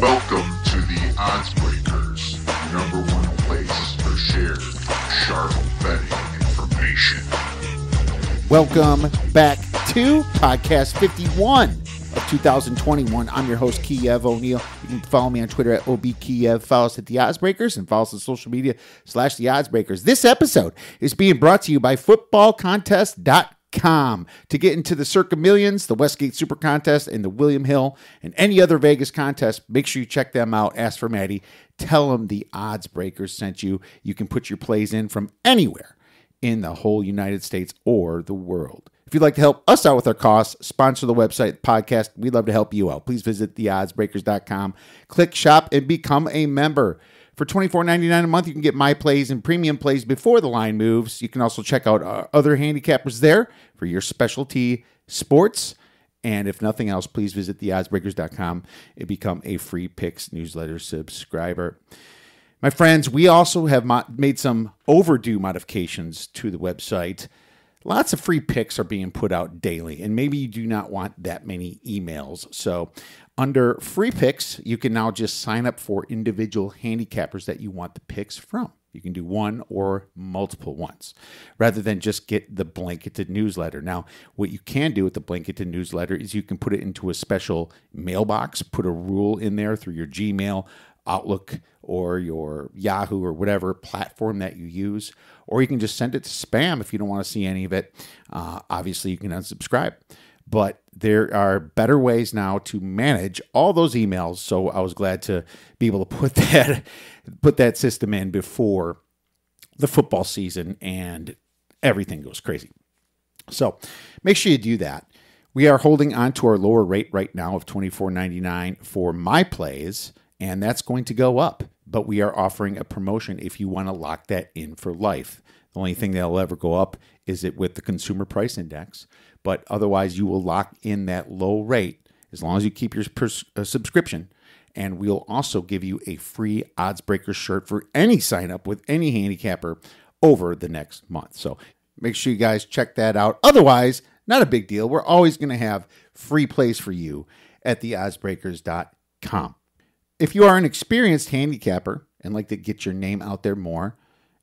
Welcome to the Odds Breakers, number one place for shared, sharp betting information. Welcome back to podcast 51 of 2021. I'm your host, Kiev O'Neill. You can follow me on Twitter at OBKiev. Follow us at The Odds Breakers and follow us on social media slash The Odds Breakers. This episode is being brought to you by FootballContest.com. To get into the Circa Millions, the Westgate Super Contest, and the William Hill, and any other Vegas contest, make sure you check them out. Ask for Maddie. Tell them the Odds Breakers sent you. You can put your plays in from anywhere in the whole United States or the world. If you'd like to help us out with our costs, sponsor the website, podcast, we'd love to help you out. Please visit theoddsbreakers.com, click shop, and become a member. For $24.99 a month, you can get my plays and premium plays before the line moves. You can also check out our other handicappers there for your specialty sports. And if nothing else, please visit theoddsbreakers.com and become a free picks newsletter subscriber. My friends, we also have made some overdue modifications to the website. Lots of free picks are being put out daily, and maybe you do not want that many emails. So, under free picks, you can now just sign up for individual handicappers that you want the picks from. You can do one or multiple ones rather than just get the blanketed newsletter. Now, what you can do with the blanketed newsletter is you can put it into a special mailbox, put a rule in there through your Gmail, Outlook, or your Yahoo or whatever platform that you use, or you can just send it to spam if you don't want to see any of it. Uh, obviously, you can unsubscribe. But there are better ways now to manage all those emails. So I was glad to be able to put that put that system in before the football season and everything goes crazy. So make sure you do that. We are holding on to our lower rate right now of $24.99 for my plays, and that's going to go up. But we are offering a promotion if you want to lock that in for life. The only thing that'll ever go up is it with the consumer price index, but otherwise you will lock in that low rate as long as you keep your uh, subscription. And we'll also give you a free odds breaker shirt for any sign up with any handicapper over the next month. So make sure you guys check that out. Otherwise, not a big deal. We're always going to have free plays for you at theoddsbreakers.com. If you are an experienced handicapper and like to get your name out there more,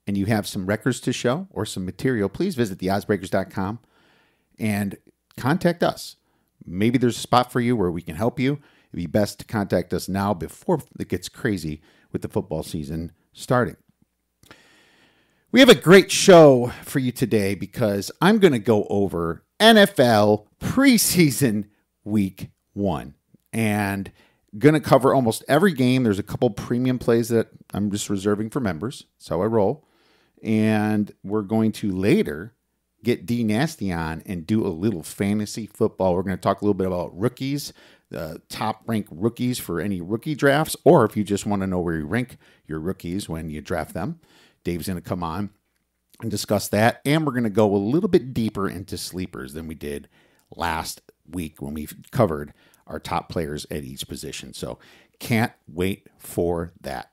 and you have some records to show or some material, please visit theoddsbreakers.com and contact us. Maybe there's a spot for you where we can help you. It'd be best to contact us now before it gets crazy with the football season starting. We have a great show for you today because I'm going to go over NFL preseason week one and going to cover almost every game. There's a couple premium plays that I'm just reserving for members. That's how I roll. And we're going to later get D Nasty on and do a little fantasy football. We're going to talk a little bit about rookies, the top ranked rookies for any rookie drafts, or if you just want to know where you rank your rookies when you draft them. Dave's going to come on and discuss that. And we're going to go a little bit deeper into sleepers than we did last week when we covered our top players at each position. So can't wait for that.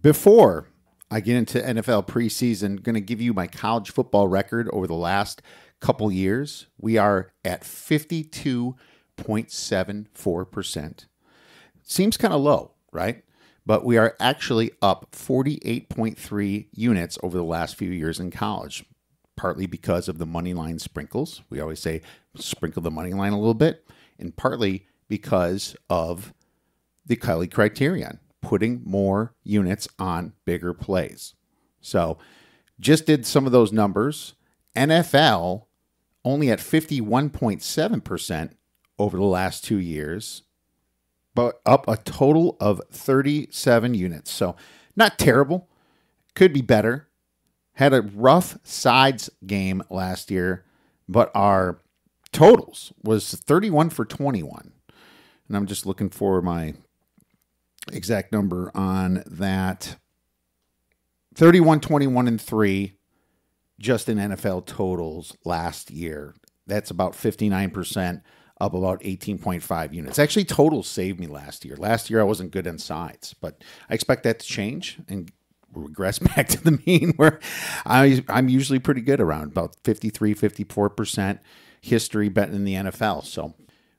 Before I get into NFL preseason, going to give you my college football record over the last couple years. We are at 52.74%. Seems kind of low, right? But we are actually up 48.3 units over the last few years in college, partly because of the money line sprinkles. We always say sprinkle the money line a little bit, and partly because of the Kelly criterion putting more units on bigger plays. So, just did some of those numbers. NFL only at 51.7% over the last two years, but up a total of 37 units. So, not terrible. Could be better. Had a rough sides game last year, but our totals was 31 for 21. And I'm just looking for my exact number on that 31 21 and 3 just in NFL totals last year. That's about 59% up about 18.5 units. Actually, totals saved me last year. Last year I wasn't good in sides, but I expect that to change and regress back to the mean where I, I'm usually pretty good around about 53, 54% history betting in the NFL. So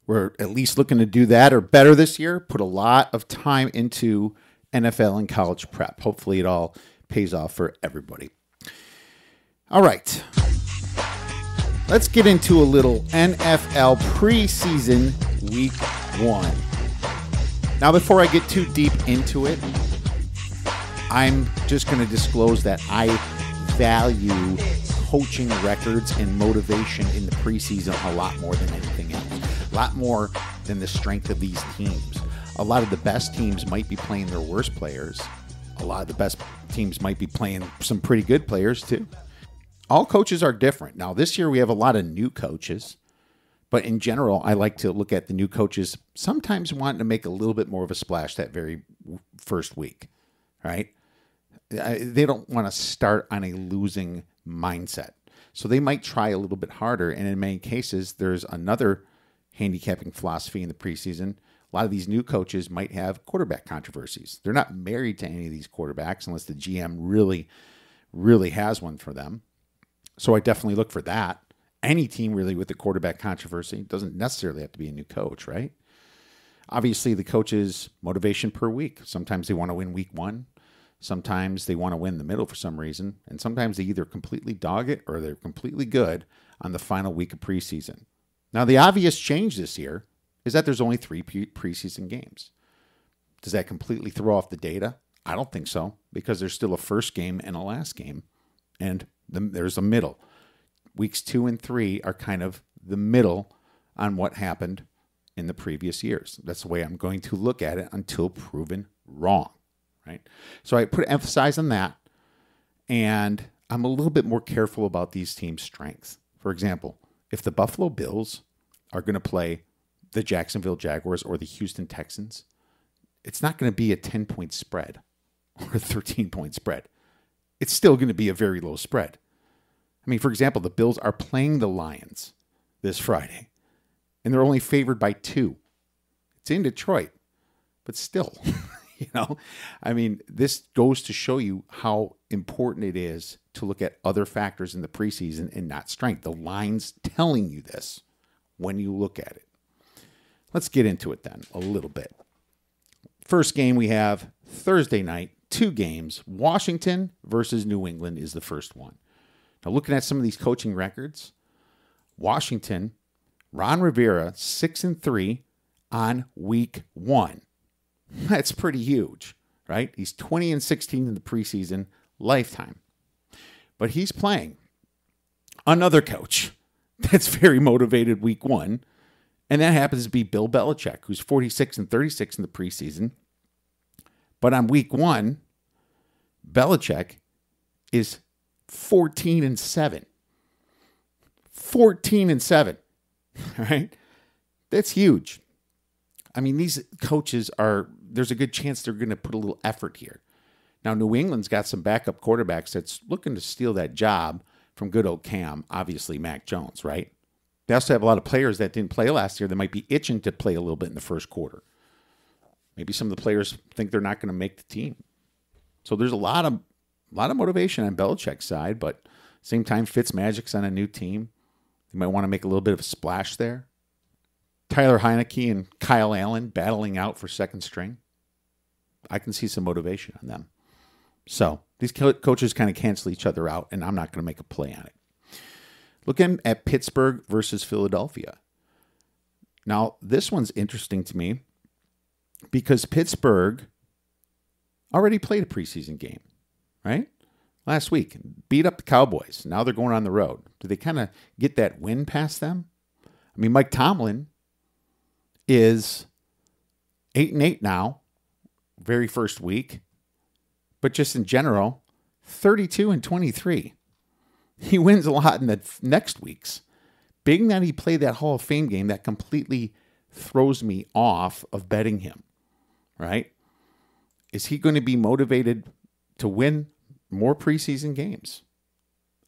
we're at least looking to do that or better this year. Put a lot of time into NFL and college prep. Hopefully, it all pays off for everybody. All right. Let's get into a little NFL preseason week one. Now, before I get too deep into it, I'm just going to disclose that I value coaching records and motivation in the preseason a lot more than anything else. Lot more than the strength of these teams. A lot of the best teams might be playing their worst players. A lot of the best teams might be playing some pretty good players too. All coaches are different. Now, this year we have a lot of new coaches, but in general, I like to look at the new coaches sometimes wanting to make a little bit more of a splash that very first week, right? They don't want to start on a losing mindset. So they might try a little bit harder. And in many cases, there's another handicapping philosophy in the preseason. A lot of these new coaches might have quarterback controversies. They're not married to any of these quarterbacks unless the GM really, really has one for them. So I definitely look for that. Any team really with the quarterback controversy doesn't necessarily have to be a new coach, right? Obviously, the coach's motivation per week. Sometimes they want to win week one. Sometimes they want to win the middle for some reason. And sometimes they either completely dog it or they're completely good on the final week of preseason. Now, the obvious change this year is that there's only three preseason games. Does that completely throw off the data? I don't think so because there's still a first game and a last game. And the, there's a middle. Weeks two and three are kind of the middle on what happened in the previous years. That's the way I'm going to look at it until proven wrong. Right. So I put emphasize on that, and I'm a little bit more careful about these teams' strengths. For example, if the Buffalo Bills are going to play the Jacksonville Jaguars or the Houston Texans, it's not going to be a 10 point spread or a 13 point spread it's still going to be a very low spread. I mean, for example, the Bills are playing the Lions this Friday, and they're only favored by two. It's in Detroit, but still, you know, I mean, this goes to show you how important it is to look at other factors in the preseason and not strength. The line's telling you this when you look at it. Let's get into it then a little bit. First game we have Thursday night, two games. Washington versus New England is the first one. Now, looking at some of these coaching records, Washington, Ron Rivera, six and three on week one. That's pretty huge, right? He's 20 and 16 in the preseason lifetime. But he's playing another coach that's very motivated week one. And that happens to be Bill Belichick, who's 46 and 36 in the preseason. But on week one, Belichick is 14 and 7. 14 and 7. All right. That's huge. I mean, these coaches are, there's a good chance they're going to put a little effort here. Now, New England's got some backup quarterbacks that's looking to steal that job from good old Cam, obviously, Mac Jones, right? They also have a lot of players that didn't play last year that might be itching to play a little bit in the first quarter. Maybe some of the players think they're not going to make the team. So there's a lot of a lot of motivation on Belichick's side, but same time Fitzmagic's on a new team. They might want to make a little bit of a splash there. Tyler Heinicke and Kyle Allen battling out for second string. I can see some motivation on them. So these co- coaches kind of cancel each other out, and I'm not going to make a play on it. Looking at Pittsburgh versus Philadelphia. Now, this one's interesting to me because Pittsburgh already played a preseason game, right? Last week, beat up the Cowboys. Now they're going on the road. Do they kind of get that win past them? I mean, Mike Tomlin is eight and eight now, very first week, but just in general, 32 and 23. He wins a lot in the next weeks. Being that he played that Hall of Fame game, that completely throws me off of betting him right? Is he going to be motivated to win more preseason games?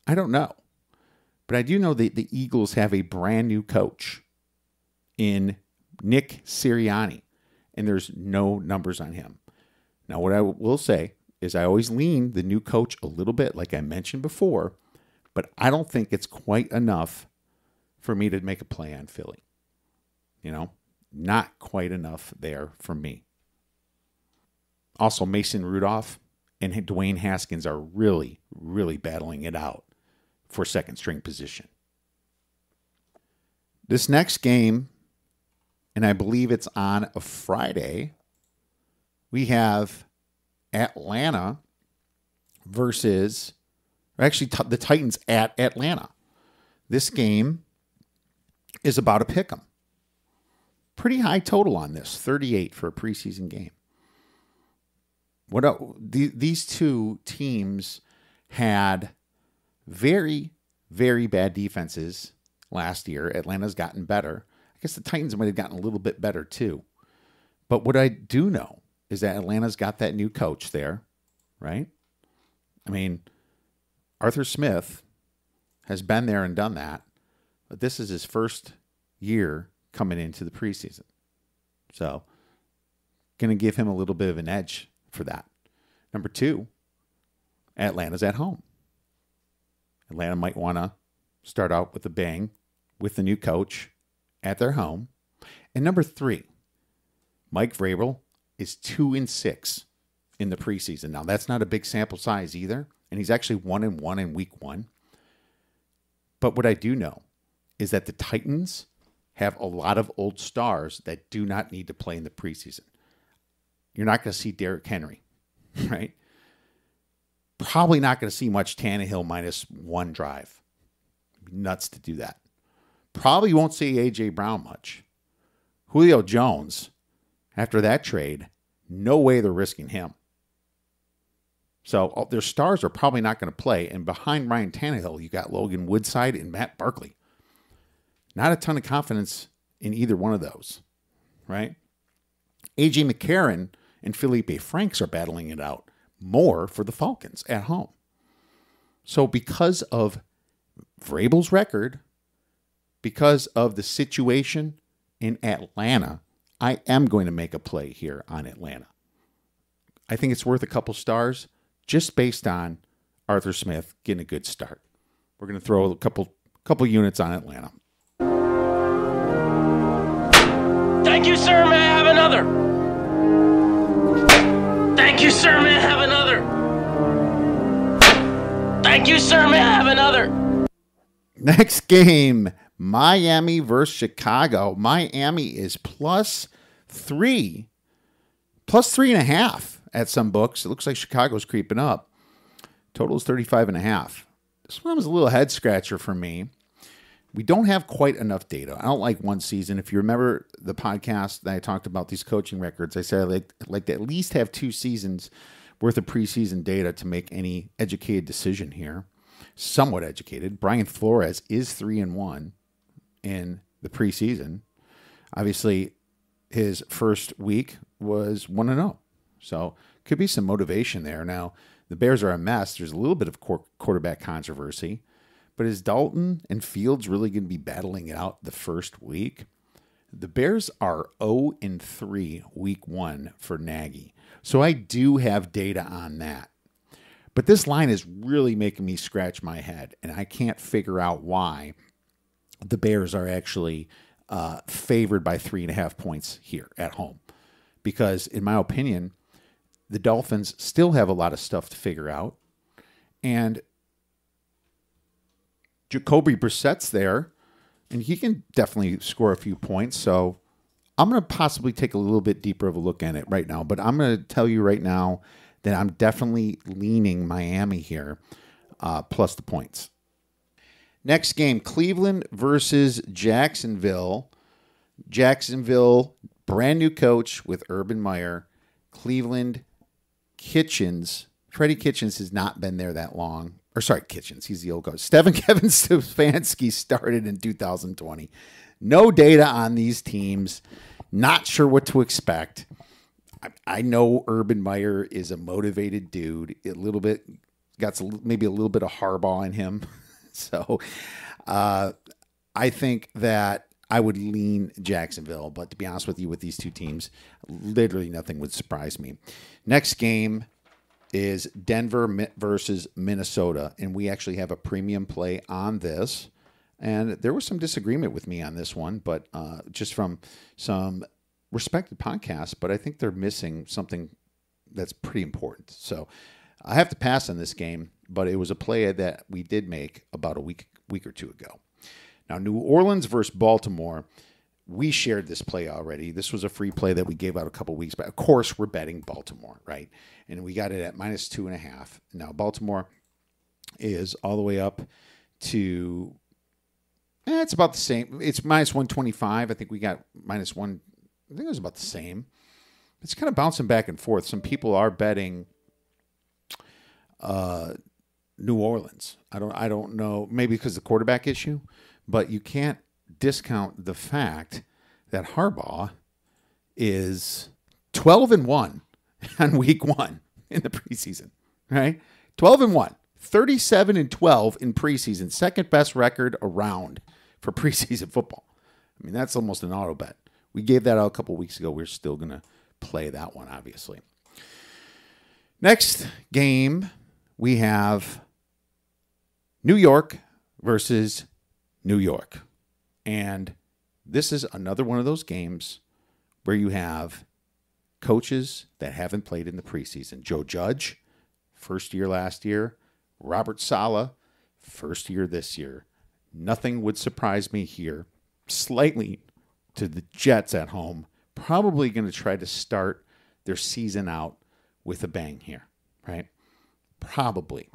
I don't know. But I do know that the Eagles have a brand new coach in Nick Sirianni, and there's no numbers on him. Now, what I will say is I always lean the new coach a little bit, like I mentioned before, but I don't think it's quite enough for me to make a play on Philly. You know, not quite enough there for me. Also, Mason Rudolph and Dwayne Haskins are really, really battling it out for second string position. This next game, and I believe it's on a Friday, we have Atlanta versus, actually, the Titans at Atlanta. This game is about a pick 'em. Pretty high total on this, 38 for a preseason game. What the, these two teams had very, very bad defenses last year. Atlanta's gotten better. I guess the Titans might have gotten a little bit better too. But what I do know is that Atlanta's got that new coach there, right? I mean, Arthur Smith has been there and done that, but this is his first year coming into the preseason. So, going to give him a little bit of an edge for that. Number two, Atlanta's at home. Atlanta might want to start out with a bang with the new coach at their home. And number three, Mike Vrabel is two and six in the preseason. Now that's not a big sample size either, and he's actually one and one in week one. But what I do know is that the Titans have a lot of old stars that do not need to play in the preseason. You're not going to see Derrick Henry, right? Probably not going to see much Tannehill minus one drive. Nuts to do that. Probably won't see AJ Brown much. Julio Jones, after that trade, no way they're risking him. So uh, their stars are probably not going to play. And behind Ryan Tannehill, you got Logan Woodside and Matt Barkley. Not a ton of confidence in either one of those, right? AJ McCarron and Felipe Franks are battling it out more for the Falcons at home. So because of Vrabel's record, because of the situation in Atlanta, I am going to make a play here on Atlanta. I think it's worth a couple stars just based on Arthur Smith getting a good start. We're going to throw a couple couple units on Atlanta. Thank you, sir. May I have another? Thank you, sir. May I have another? Thank you, sir. May I have another? Next game, Miami versus Chicago. Miami is plus three, plus three and a half at some books. It looks like Chicago's creeping up. Total is 35 and a half. This one was a little head scratcher for me. We don't have quite enough data. I don't like one season. If you remember the podcast that I talked about these coaching records, I said I like, like to at least have two seasons worth of preseason data to make any educated decision here. Somewhat educated. Brian Flores is three and one in the preseason. Obviously, his first week was one and zero, so could be some motivation there. Now the Bears are a mess. There's a little bit of quarterback controversy, but is Dalton and Fields really going to be battling it out the first week? The Bears are 0 and 3 week one for Nagy. So I do have data on that. But this line is really making me scratch my head, and I can't figure out why the Bears are actually uh, favored by three and a half points here at home. Because, in my opinion, the Dolphins still have a lot of stuff to figure out. And Jacoby Brissett's there, and he can definitely score a few points. So I'm going to possibly take a little bit deeper of a look at it right now. But I'm going to tell you right now that I'm definitely leaning Miami here, uh, plus the points. Next game Cleveland versus Jacksonville. Jacksonville, brand new coach with Urban Meyer. Cleveland, Kitchens. Freddie Kitchens has not been there that long. Or sorry, Kitchens. He's the old coach. Stephen Kevin Stefanski started in 2020. No data on these teams. Not sure what to expect. I, I know Urban Meyer is a motivated dude. A little bit got maybe a little bit of Harbaugh in him. so uh, I think that I would lean Jacksonville, but to be honest with you, with these two teams, literally nothing would surprise me. Next game, is Denver versus Minnesota, and we actually have a premium play on this. And there was some disagreement with me on this one, but uh, just from some respected podcasts, but I think they're missing something that's pretty important. So I have to pass on this game, but it was a play that we did make about a week week or two ago. Now, New Orleans versus Baltimore, we shared this play already. This was a free play that we gave out a couple weeks back. Of course, we're betting Baltimore, right? And we got it at minus two and a half. Now, Baltimore is all the way up to eh, it's about the same. It's minus 125. I think we got minus one. I think it was about the same. It's kind of bouncing back and forth. Some people are betting uh, New Orleans. I don't I don't know, maybe because of the quarterback issue, but you can't discount the fact that Harbaugh is 12 and 1 on week 1 in the preseason, right? 12 and 1. 37 and 12 in preseason, second best record around for preseason football. I mean, that's almost an auto bet. We gave that out a couple weeks ago. We're still going to play that one, obviously. Next game, we have New York versus New York. And this is another one of those games where you have coaches that haven't played in the preseason. Joe Judge, first year last year. Robert Saleh, first year this year. Nothing would surprise me here. Slightly to the Jets at home. Probably going to try to start their season out with a bang here, right? Probably.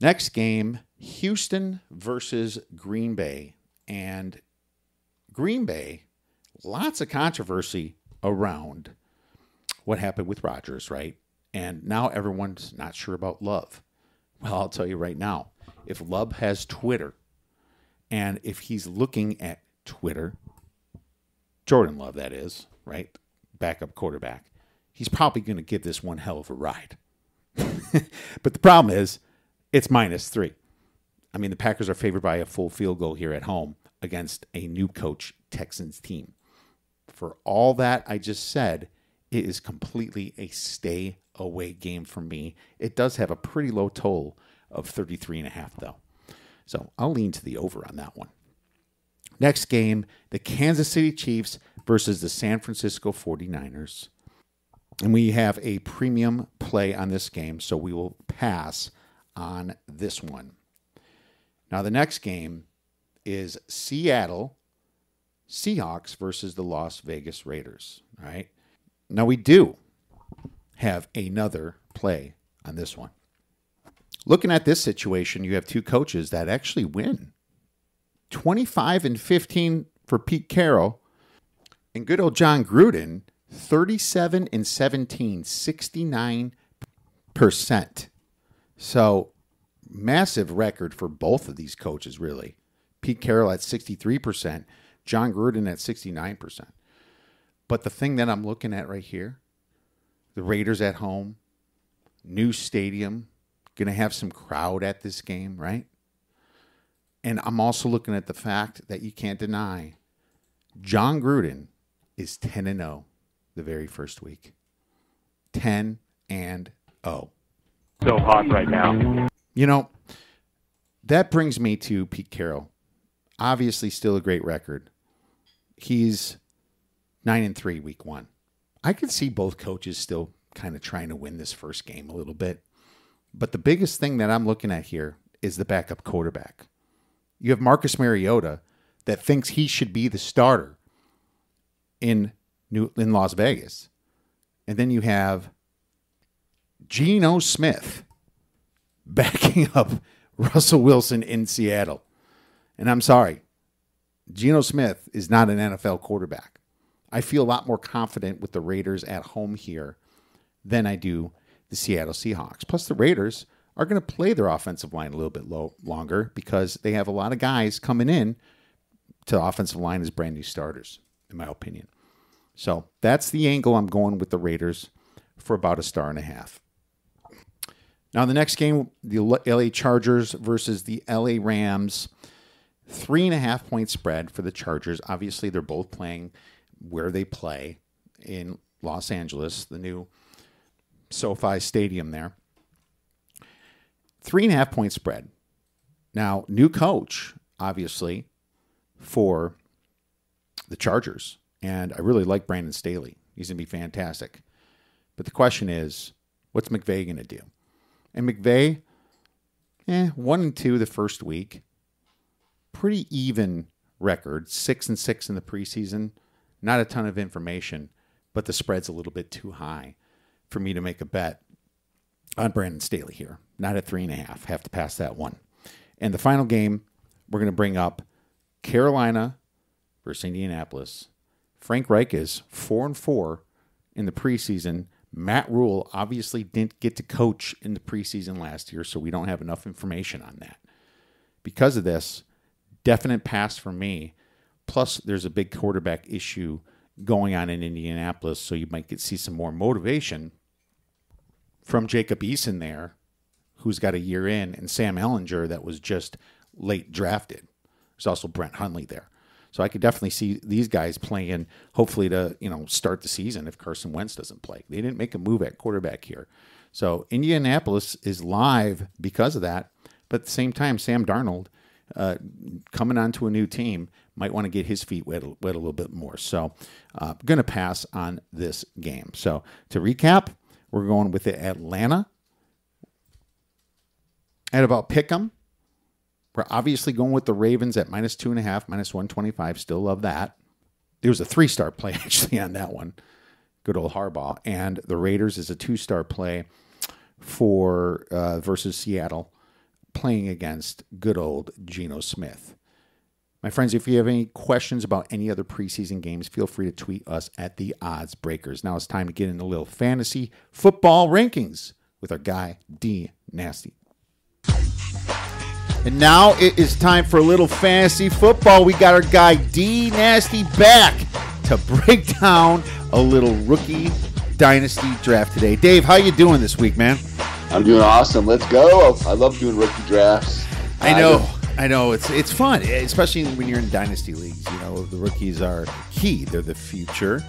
Next game Houston versus Green Bay. And Green Bay, lots of controversy around what happened with Rodgers, right? And now everyone's not sure about Love. Well, I'll tell you right now if Love has Twitter and if he's looking at Twitter, Jordan Love, that is, right? Backup quarterback, he's probably going to give this one hell of a ride. but the problem is, it's minus three. I mean, the Packers are favored by a full field goal here at home against a new coach Texans team. For all that I just said, it is completely a stay away game for me. It does have a pretty low total of 33 and a half though. So I'll lean to the over on that one. Next game, the Kansas City Chiefs versus the San Francisco 49ers. And we have a premium play on this game, so we will pass on this one. Now, the next game is Seattle Seahawks versus the Las Vegas Raiders. All right. Now, we do have another play on this one. Looking at this situation, you have two coaches that actually win 25 and 15 for Pete Carroll, and good old Jon Gruden, 37 and 17, 69%. So, massive record for both of these coaches, really. Pete Carroll at 63%, Jon Gruden at 69%. But the thing that I'm looking at right here, the Raiders at home, new stadium, going to have some crowd at this game, right? And I'm also looking at the fact that you can't deny Jon Gruden is 10 and 0 the very first week. 10 and 0. So hot right now. You know, that brings me to Pete Carroll. Obviously, still a great record. He's 9 and 3 week one. I could see both coaches still kind of trying to win this first game a little bit. But the biggest thing that I'm looking at here is the backup quarterback. You have Marcus Mariota that thinks he should be the starter in New in Las Vegas. And then you have Geno Smith backing up Russell Wilson in Seattle. And I'm sorry, Geno Smith is not an NFL quarterback. I feel a lot more confident with the Raiders at home here than I do the Seattle Seahawks. Plus, the Raiders are going to play their offensive line a little bit low, longer because they have a lot of guys coming in to the offensive line as brand new starters, in my opinion. So that's the angle I'm going with the Raiders for about a star and a half. Now, the next game, the LA Chargers versus the LA Rams. Three and a half point spread for the Chargers. Obviously, they're both playing where they play in Los Angeles, the new SoFi Stadium there. Three and a half point spread. Now, new coach, obviously, for the Chargers. And I really like Brandon Staley. He's going to be fantastic. But the question is, what's McVay going to do? And McVay, eh, one and two the first week. Pretty even record, six and six in the preseason. Not a ton of information, but the spread's a little bit too high for me to make a bet on Brandon Staley here. Not at three and a half. Have to pass that one. And the final game, we're going to bring up Carolina versus Indianapolis. Frank Reich is four and four in the preseason. Matt Rhule obviously didn't get to coach in the preseason last year, so we don't have enough information on that. Because of this, definite pass for me. Plus, there's a big quarterback issue going on in Indianapolis, so you might get see some more motivation from Jacob Eason there, who's got a year in, and Sam Ehlinger that was just late drafted. There's also Brent Hundley there. So I could definitely see these guys playing, hopefully to you know start the season if Carson Wentz doesn't play. They didn't make a move at quarterback here, so Indianapolis is live because of that. But at the same time, Sam Darnold uh, coming onto a new team might want to get his feet wet, wet a little bit more. So uh, going to pass on this game. So to recap, we're going with the Atlanta at about Pick'em. We're obviously going with the Ravens at minus two and a half, minus 125. Still love that. There was a three star play actually on that one. Good old Harbaugh. And the Raiders is a two star play for uh, versus Seattle, playing against good old Geno Smith. My friends, if you have any questions about any other preseason games, feel free to tweet us at the Odds Breakers. Now it's time to get into a little fantasy football rankings with our guy D Nasty. And now it is time for a little fantasy football. We got our guy D Nasty back to break down a little rookie dynasty draft today. Dave, how you doing this week, man? I'm doing awesome. Let's go. I love doing rookie drafts. I know. I know it's it's fun, especially when you're in dynasty leagues. You know, the rookies are key. They're the future,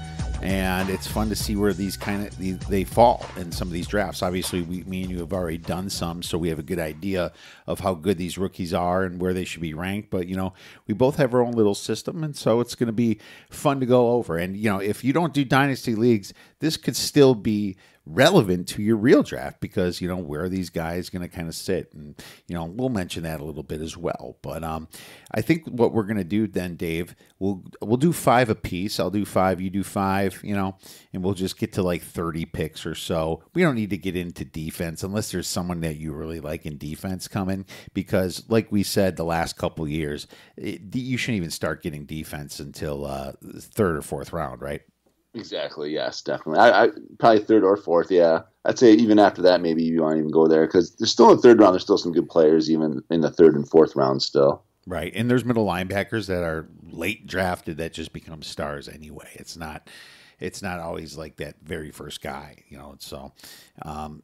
and it's fun to see where these kind of they, fall in some of these drafts. Obviously, we, me and you have already done some, so we have a good idea of how good these rookies are and where they should be ranked. But you know, we both have our own little system, and so it's going to be fun to go over. And you know, if you don't do dynasty leagues, this could still be relevant to your real draft because you know where are these guys going to kind of sit? And you know we'll mention that a little bit as well. But um i think what we're going to do then dave we'll we'll do five a piece i'll do five you do five you know and we'll just get to like 30 picks or so. We don't need to get into defense unless there's someone that you really like in defense coming because like we said the last couple years it, you shouldn't even start getting defense until uh third or fourth round right Exactly. Yes, definitely. I, I probably third or fourth. Yeah, I'd say even after that, maybe you want to even go there because there's still in third round. There's still some good players even in the third and fourth round still. Right, and there's middle linebackers that are late drafted that just become stars anyway. It's not, it's not always like that very first guy, you know. So, um,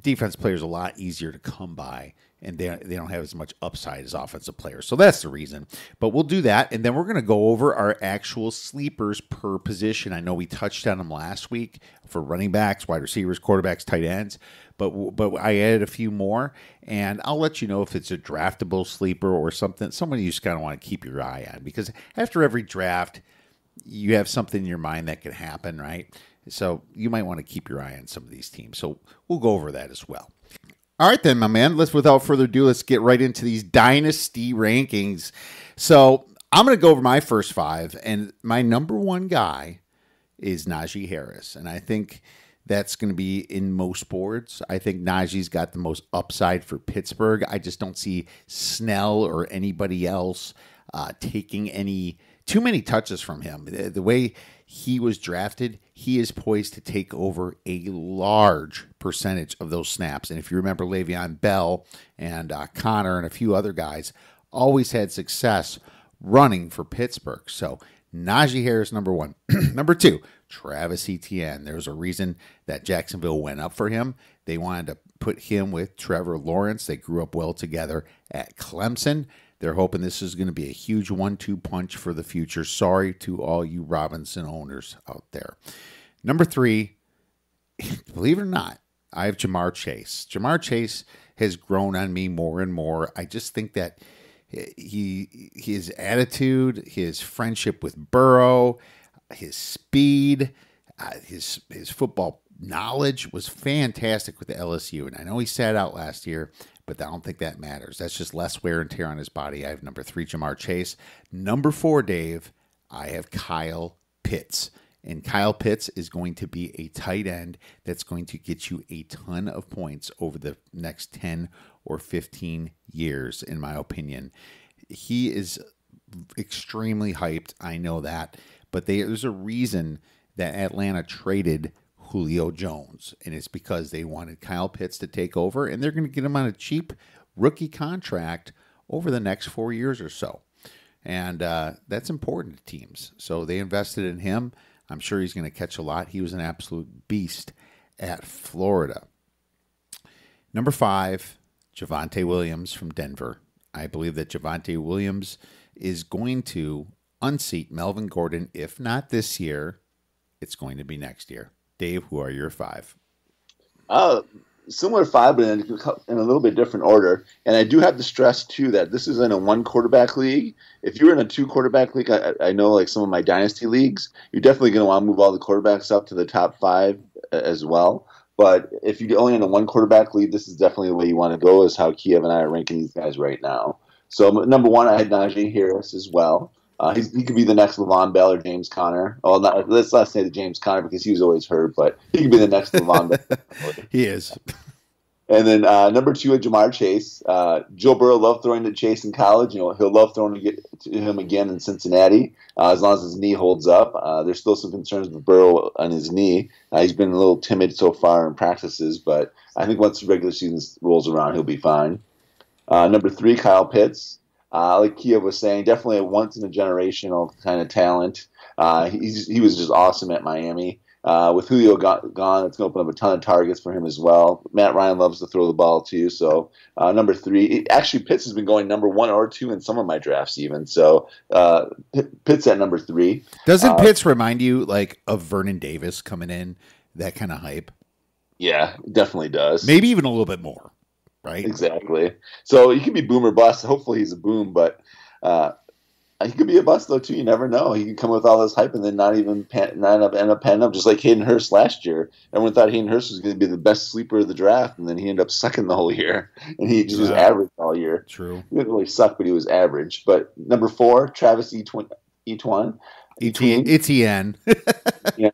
defense players a lot easier to come by and they, they don't have as much upside as offensive players. So that's the reason. But we'll do that. And then we're going to go over our actual sleepers per position. I know we touched on them last week for running backs, wide receivers, quarterbacks, tight ends. But, but I added a few more, and I'll let you know if it's a draftable sleeper or something, someone you just kind of want to keep your eye on. Because after every draft, you have something in your mind that could happen, right? So you might want to keep your eye on some of these teams. So we'll go over that as well. All right, then, my man. Let's, without further ado, let's get right into these dynasty rankings. So I'm going to go over my first five, and my number one guy is Najee Harris, and I think that's going to be in most boards. I think Najee's got the most upside for Pittsburgh. I just don't see Snell or anybody else uh, taking any too many touches from him. The, the way he was drafted, he is poised to take over a large percentage of those snaps. And if you remember, Le'Veon Bell and uh, Conner and a few other guys always had success running for Pittsburgh. So Najee Harris, number one. number two, Travis Etienne. There's a reason that Jacksonville went up for him. They wanted to put him with Trevor Lawrence. They grew up well together at Clemson. They're hoping this is going to be a huge one two punch for the future. Sorry to all you Robinson owners out there. Number three, believe it or not, I have Ja'Marr Chase. Ja'Marr Chase has grown on me more and more. I just think that he his attitude, his friendship with Burrow, his speed, uh, his his football knowledge was fantastic with the LSU. And I know he sat out last year, but I don't think that matters. That's just less wear and tear on his body. I have number three, Ja'Marr Chase. Number four, Dave, I have Kyle Pitts. And Kyle Pitts is going to be a tight end that's going to get you a ton of points over the next 10 or 15 years, in my opinion. He is extremely hyped. I know that. But there's a reason that Atlanta traded Julio Jones, and it's because they wanted Kyle Pitts to take over, and they're going to get him on a cheap rookie contract over the next four years or so. And uh, that's important to teams. So they invested in him. I'm sure he's going to catch a lot. He was an absolute beast at Florida. Number five, Javonte Williams from Denver. I believe that Javonte Williams is going to unseat Melvin Gordon. If not this year, it's going to be next year. Dave, who are your five? Uh, similar five, but in, in, a little bit different order. And I do have to stress too that this is in a one quarterback league. If you're in a two quarterback league, I, I know like some of my dynasty leagues, you're definitely going to want to move all the quarterbacks up to the top five as well. But if you're only in a one quarterback league, this is definitely the way you want to go. Is how Kiev and I are ranking these guys right now. So number one, I had Najee Harris as well. Uh, he could be the next Le'Veon Bell or James Conner. Well, not, let's not say the James Conner because he was always hurt, but he could be the next Le'Veon Bell. he is. And then uh, number two, Ja'Marr Chase. Uh, Joe Burrow loved throwing to Chase in college. You know, he'll love throwing to, get to him again in Cincinnati uh, as long as his knee holds up. Uh, there's still some concerns with Burrow on his knee. Uh, he's been a little timid so far in practices, but I think once the regular season rolls around, he'll be fine. Uh, number three, Kyle Pitts. Uh, like Kiev was saying, definitely a once in a generational kind of talent. Uh, he's, he was just awesome at Miami. Uh, with Julio gone, it's going to open up a ton of targets for him as well. Matt Ryan loves to throw the ball too. So uh, number three, actually Pitts has been going number one or two in some of my drafts even. So uh, Pitts at number three. Doesn't uh, Pitts remind you like of Vernon Davis coming in? That kind of hype. Yeah, definitely does. Maybe even a little bit more right? Exactly. So he could be boom or bust. Hopefully he's a boom, but uh, he could be a bust though too. You never know. He could come with all this hype and then not even pan, not up, end up panning up, just like Hayden Hurst last year. Everyone thought Hayden Hurst was going to be the best sleeper of the draft, and then he ended up sucking the whole year, and he just yeah. was average all year. True. He didn't really suck, but he was average. But number four, Travis Etienne. Etienne. Etienne. yeah.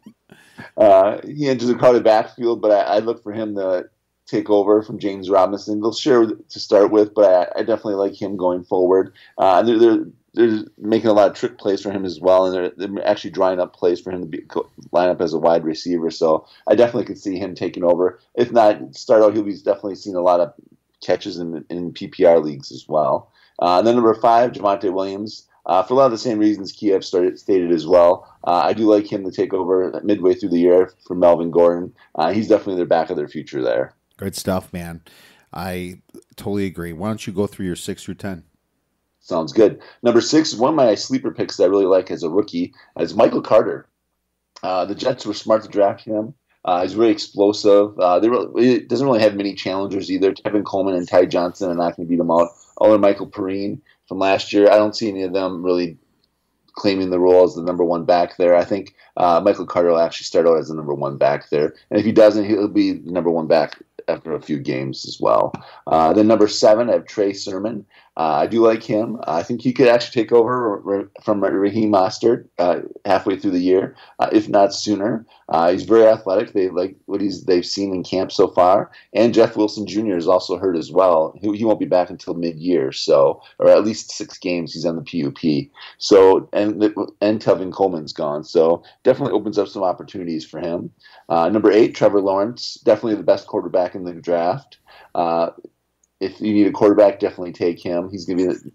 Uh, he enters a crowded backfield, but I, I look for him to take over from James Robinson. They'll share to start with, but I, I definitely like him going forward. Uh, they're, they're, they're making a lot of trick plays for him as well, and they're, they're actually drawing up plays for him to be, line up as a wide receiver. So I definitely could see him taking over. If not start out, he'll be definitely seeing a lot of catches in, in PPR leagues as well. Uh, and then number five, Javonte Williams. Uh, for a lot of the same reasons Kiev started, stated as well. Uh, I do like him to take over midway through the year for Melvin Gordon. Uh, he's definitely their back of their future there. Good stuff, man. I totally agree. Why don't you go through your six through ten? Sounds good. Number six one of my sleeper picks that I really like as a rookie. Is Michael Carter. Uh, the Jets were smart to draft him. Uh, he's very explosive. Uh, they really, doesn't really have many challengers either. Tevin Coleman and Ty Johnson are not going to beat him out. Or Michael Perine from last year. I don't see any of them really claiming the role as the number one back there. I think uh, Michael Carter will actually start out as the number one back there. And if he doesn't, he'll be the number one back after a few games as well. Uh, then number seven, I have Trey Sermon. Uh, I do like him. I think he could actually take over from Raheem Mostert uh, halfway through the year, uh, if not sooner. Uh, he's very athletic. They like what he's they've seen in camp so far. And Jeff Wilson Jr. is also hurt as well. He, he won't be back until mid-year, so or at least six games. He's on the PUP. So and and Tevin Coleman's gone. So definitely opens up some opportunities for him. Uh, number eight, Trevor Lawrence, definitely the best quarterback in the draft. Uh, if you need a quarterback, definitely take him. He's going to be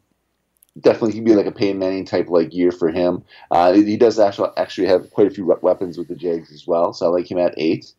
definitely he'd be like a Peyton Manning type like year for him. Uh, he does actually actually have quite a few weapons with the Jags as well, so I like him at eight.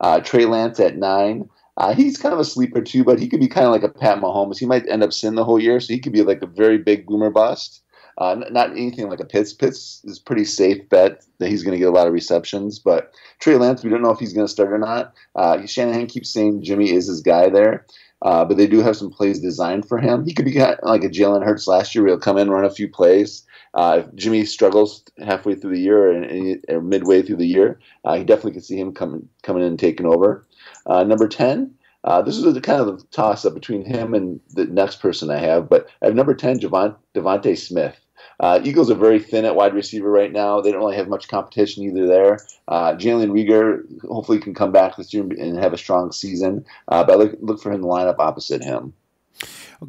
Uh, Trey Lance at nine. Uh, he's kind of a sleeper too, but he could be kind of like a Pat Mahomes. He might end up sitting the whole year, so he could be like a very big boomer bust. Uh, not anything like a Pitts. Pitts is pretty safe bet that he's going to get a lot of receptions, but Trey Lance, we don't know if he's going to start or not. Uh, Shanahan keeps saying Jimmy is his guy there. Uh, but they do have some plays designed for him. He could be of like a Jalen Hurts last year, where he'll come in, run a few plays. Uh, if Jimmy struggles halfway through the year or, or midway through the year, uh, he definitely could see him coming coming in and taking over. Uh, number ten, uh, this is a kind of a toss up between him and the next person I have, but I have number ten, Javon, DeVonta Smith. Uh, Eagles are very thin at wide receiver right now. They don't really have much competition either there. Uh, Jalen Reagor hopefully can come back this year and have a strong season, uh, but look, look for him to line up opposite him.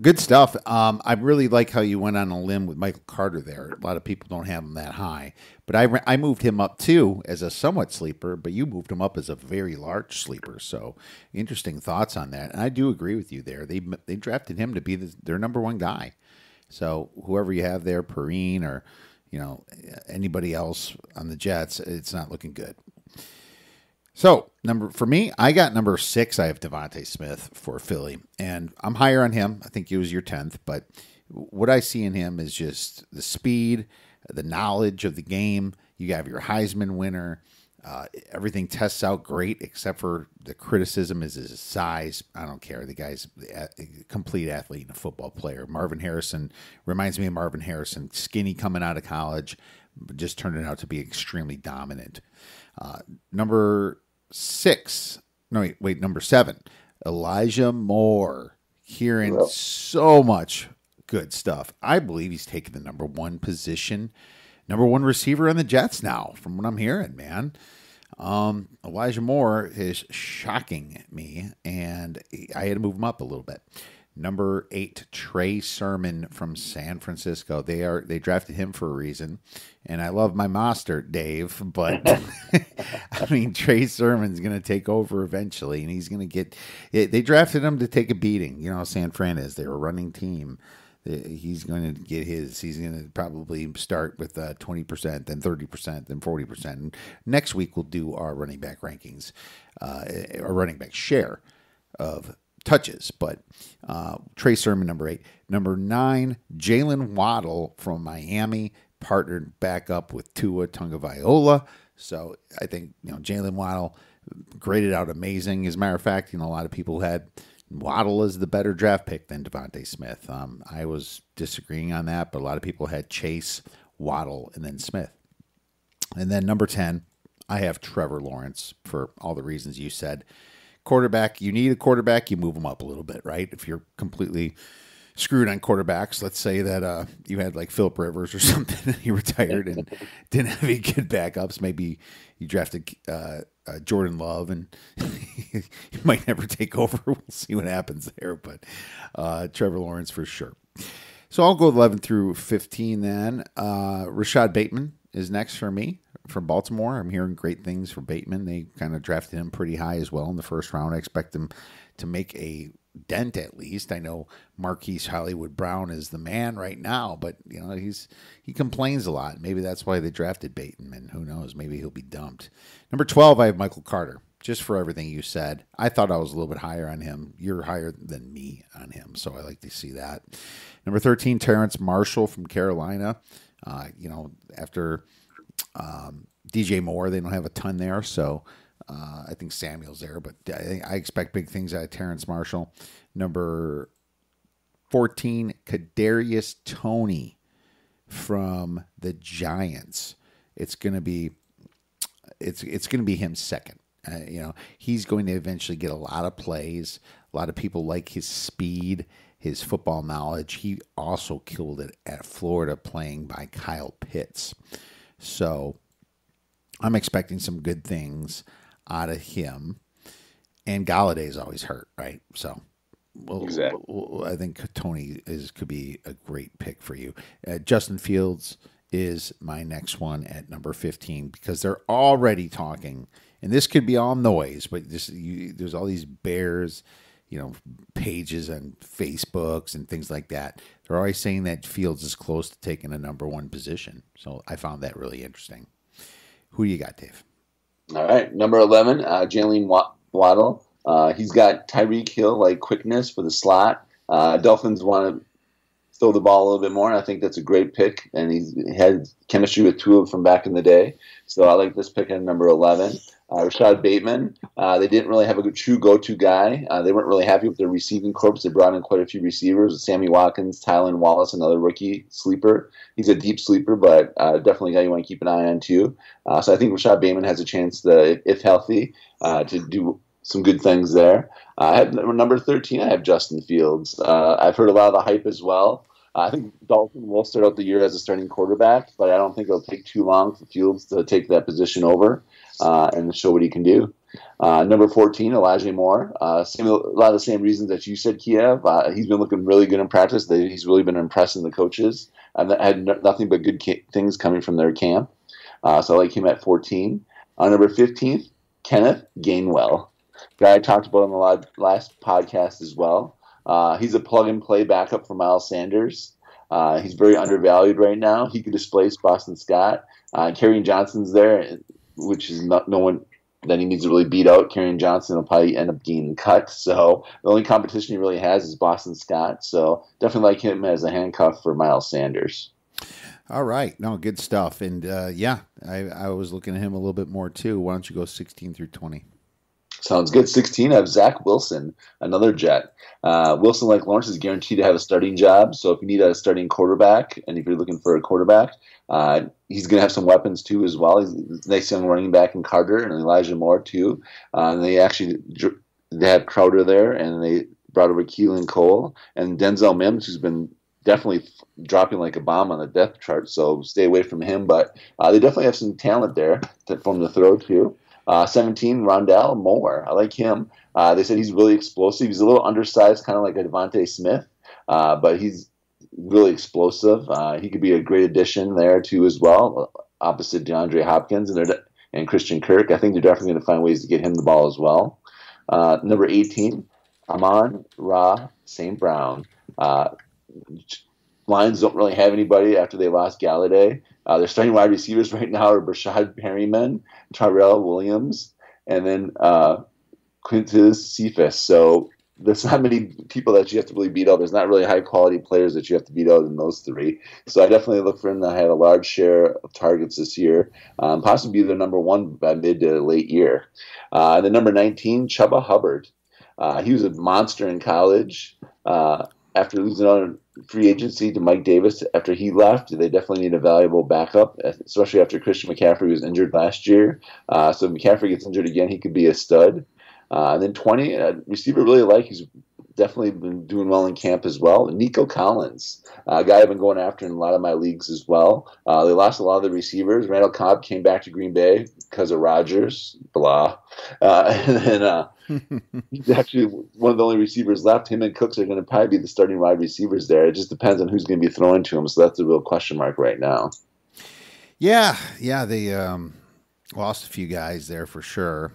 Good stuff. Um, I really like how you went on a limb with Michael Carter there. A lot of people don't have him that high, but I, I moved him up too as a somewhat sleeper, but you moved him up as a very large sleeper. So interesting thoughts on that. And I do agree with you there. They they drafted him to be the, their number one guy. So whoever you have there, Perine or you know anybody else on the Jets, it's not looking good. So number for me, I got number six. I have DeVonta Smith for Philly, and I'm higher on him. I think he was your tenth, but what I see in him is just the speed, the knowledge of the game. You have your Heisman winner. Uh, everything tests out great, except for the criticism is his size. I don't care. The guy's a complete athlete and a football player. Marvin Harrison reminds me of Marvin Harrison, skinny coming out of college, but just turning out to be extremely dominant. Uh, number six, no wait, wait, number seven, Elijah Moore. Hearing so much good stuff. I believe he's taking the number one position, number one receiver on the Jets now, from what I'm hearing, man. Um, Elijah Moore is shocking me, and I had to move him up a little bit. Number eight, Trey Sermon from San Francisco. They are they drafted him for a reason, and I love my master Dave, but I mean Trey Sermon's going to take over eventually, and he's going to get. They drafted him to take a beating. You know, San Fran is they're a running team. He's going to get his. He's going to probably start with uh, twenty percent, then thirty percent, then forty percent. Next week we'll do our running back rankings, uh, our running back share of touches. But uh, Trey Sermon, number eight. Number nine, Jalen Waddle from Miami, partnered back up with Tua Tagovailoa. So I think, you know, Jalen Waddle graded out amazing. As a matter of fact, you know, a lot of people had Waddle is the better draft pick than DeVonta Smith. Um, I was disagreeing on that, but a lot of people had Chase, Waddle, and then Smith. And then number 10, I have Trevor Lawrence for all the reasons you said. Quarterback, you need a quarterback, you move them up a little bit, right? If you're completely screwed on quarterbacks, let's say that uh, you had like Philip Rivers or something, and he retired and didn't have any good backups. Maybe you drafted uh, uh, Jordan Love, and he might never take over. We'll see what happens there, but uh, Trevor Lawrence for sure. So I'll go 11 through 15 then. Uh, Rashad Bateman is next for me from Baltimore. I'm hearing great things for Bateman. They kind of drafted him pretty high as well in the first round. I expect him to make a dent at least. I know Marquise Hollywood Brown is the man right now, but you know he's he complains a lot. Maybe that's why they drafted Bateman. Who knows? Maybe he'll be dumped. Number 12, I have Michael Carter. Just for everything you said, I thought I was a little bit higher on him. You're higher than me on him, so I like to see that. Number 13, Terrence Marshall from Carolina. Uh, you know, after um, DJ Moore, they don't have a ton there, so uh, I think Samuel's there, but I, I expect big things out of Terrence Marshall. Number 14, Kadarius Toney from the Giants. It's going to be it's it's going to be him second. Uh, you know, he's going to eventually get a lot of plays. A lot of people like his speed, his football knowledge. He also killed it at Florida playing by Kyle Pitts. So I'm expecting some good things out of him. And Golladay's always hurt, right? So well, Exactly. well, I think Toney is could be a great pick for you. Uh, Justin Fields is my next one at number 15 because they're already talking, and this could be all noise, but this you, there's all these Bears, you know, pages on Facebooks and things like that. They're always saying that Fields is close to taking a number one position. So I found that really interesting. Who do you got, Dave? All right, number eleven, uh, Jalen Waddle. Uh, he's got Tyreek Hill like quickness for the slot. Uh, Dolphins want to throw the ball a little bit more. I think that's a great pick, and he's he had chemistry with Tua from back in the day. So I like this pick at number 11. Uh, Rashad Bateman, uh, they didn't really have a true go-to guy. Uh, they weren't really happy with their receiving corps. They brought in quite a few receivers. Sammy Watkins, Tylan Wallace, another rookie sleeper. He's a deep sleeper, but uh, definitely a guy you want to keep an eye on too. Uh, so I think Rashad Bateman has a chance to, if healthy, uh, to do some good things there. I have number 13. I have Justin Fields. I've heard a lot of the hype as well. I think Dalton will start out the year as a starting quarterback, but I don't think it'll take too long for Fields to take that position over uh, and show what he can do. Uh, number 14, Elijah Moore. Uh, same, a lot of the same reasons that you said, Kiev. Uh, he's been looking really good in practice. They, he's really been impressing the coaches. I've had no, nothing but good ca- things coming from their camp. Uh, so I like him at 14. Uh, number 15, Kenneth Gainwell. Guy I talked about on the last podcast as well. Uh, he's a plug and play backup for Miles Sanders. he's very undervalued right now. He could displace Boston Scott. Uh, Johnson's there which is not no one that he needs to really beat out. Kerryon Johnson will probably end up getting cut. So the only competition he really has is Boston Scott. So definitely like him as a handcuff for Miles Sanders. All right, no, good stuff. And uh, yeah, I, I was looking at him a little bit more too. Why don't you go 16 through 20? Sounds good. 16, I have Zach Wilson, another Jet. Uh, Wilson, like Lawrence, is guaranteed to have a starting job. So if you need a starting quarterback, and if you're looking for a quarterback, uh, he's going to have some weapons too as well. He's nice young running back in Carter and Elijah Moore too. Uh, and they actually they have Crowder there, and they brought over Keelan Cole and Denzel Mims, who's been definitely dropping like a bomb on the depth chart. So stay away from him. But uh, they definitely have some talent there to, from the throw too. Uh, 17, Rondale Moore. I like him. Uh, they said he's really explosive. He's a little undersized, kind of like a DeVonta Smith, uh, but he's really explosive. Uh, he could be a great addition there too as well, opposite DeAndre Hopkins and and Christian Kirk. I think they're definitely going to find ways to get him the ball as well. Uh, number 18, Amon Ra St. Brown. Uh, Lions don't really have anybody after they lost Golladay. Uh, their starting wide receivers right now are Breshad Perriman, Tyrell Williams, and then uh, Quintez Cephus. So there's not many people that you have to really beat out. There's not really high quality players that you have to beat out in those three. So I definitely look for him to have a large share of targets this year, um, possibly be the number one by mid to late year. Uh, then number 19, Chuba Hubbard. Uh, he was a monster in college. Uh, after losing on free agency to Mike Davis after he left, they definitely need a valuable backup, especially after Christian McCaffrey was injured last year. Uh, so if McCaffrey gets injured again, he could be a stud. Uh, and then 20, uh, receiver really like. He's definitely been doing well in camp as well. Nico Collins, uh, a guy I've been going after in a lot of my leagues as well. Uh, they lost a lot of the receivers. Randall Cobb came back to Green Bay because of Rodgers, blah. Uh, and then uh, he's actually one of the only receivers left. Him and Cooks are going to probably be the starting wide receivers there. It just depends on who's going to be throwing to him. So that's a real question mark right now. Yeah, yeah, they um, lost a few guys there for sure.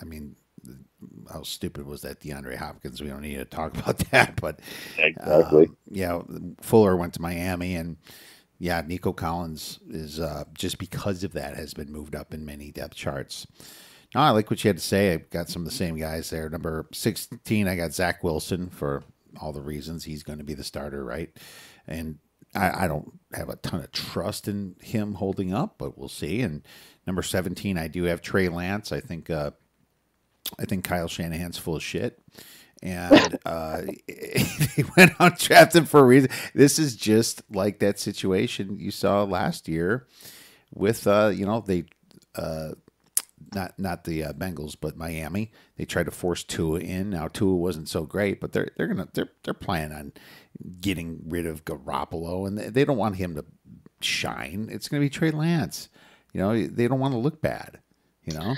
I mean, how stupid was that DeAndre Hopkins? We don't need to talk about that, but exactly. Uh, yeah, Fuller went to Miami, and yeah, Nico Collins is uh, just because of that has been moved up in many depth charts. No, I like what you had to say. I got some of the same guys there. Number sixteen, I got Zach Wilson for all the reasons he's going to be the starter, right? And I, I don't have a ton of trust in him holding up, but we'll see. And number seventeen, I do have Trey Lance. I think. Uh, I think Kyle Shanahan's full of shit. And uh, they went out drafted for a reason. This is just like that situation you saw last year with, uh, you know, they, uh, not not the uh, Bengals, but Miami. They tried to force Tua in. Now Tua wasn't so great, but they're they're gonna they're they're planning on getting rid of Garoppolo, and they, they don't want him to shine. It's gonna be Trey Lance. You know, they don't want to look bad. You know.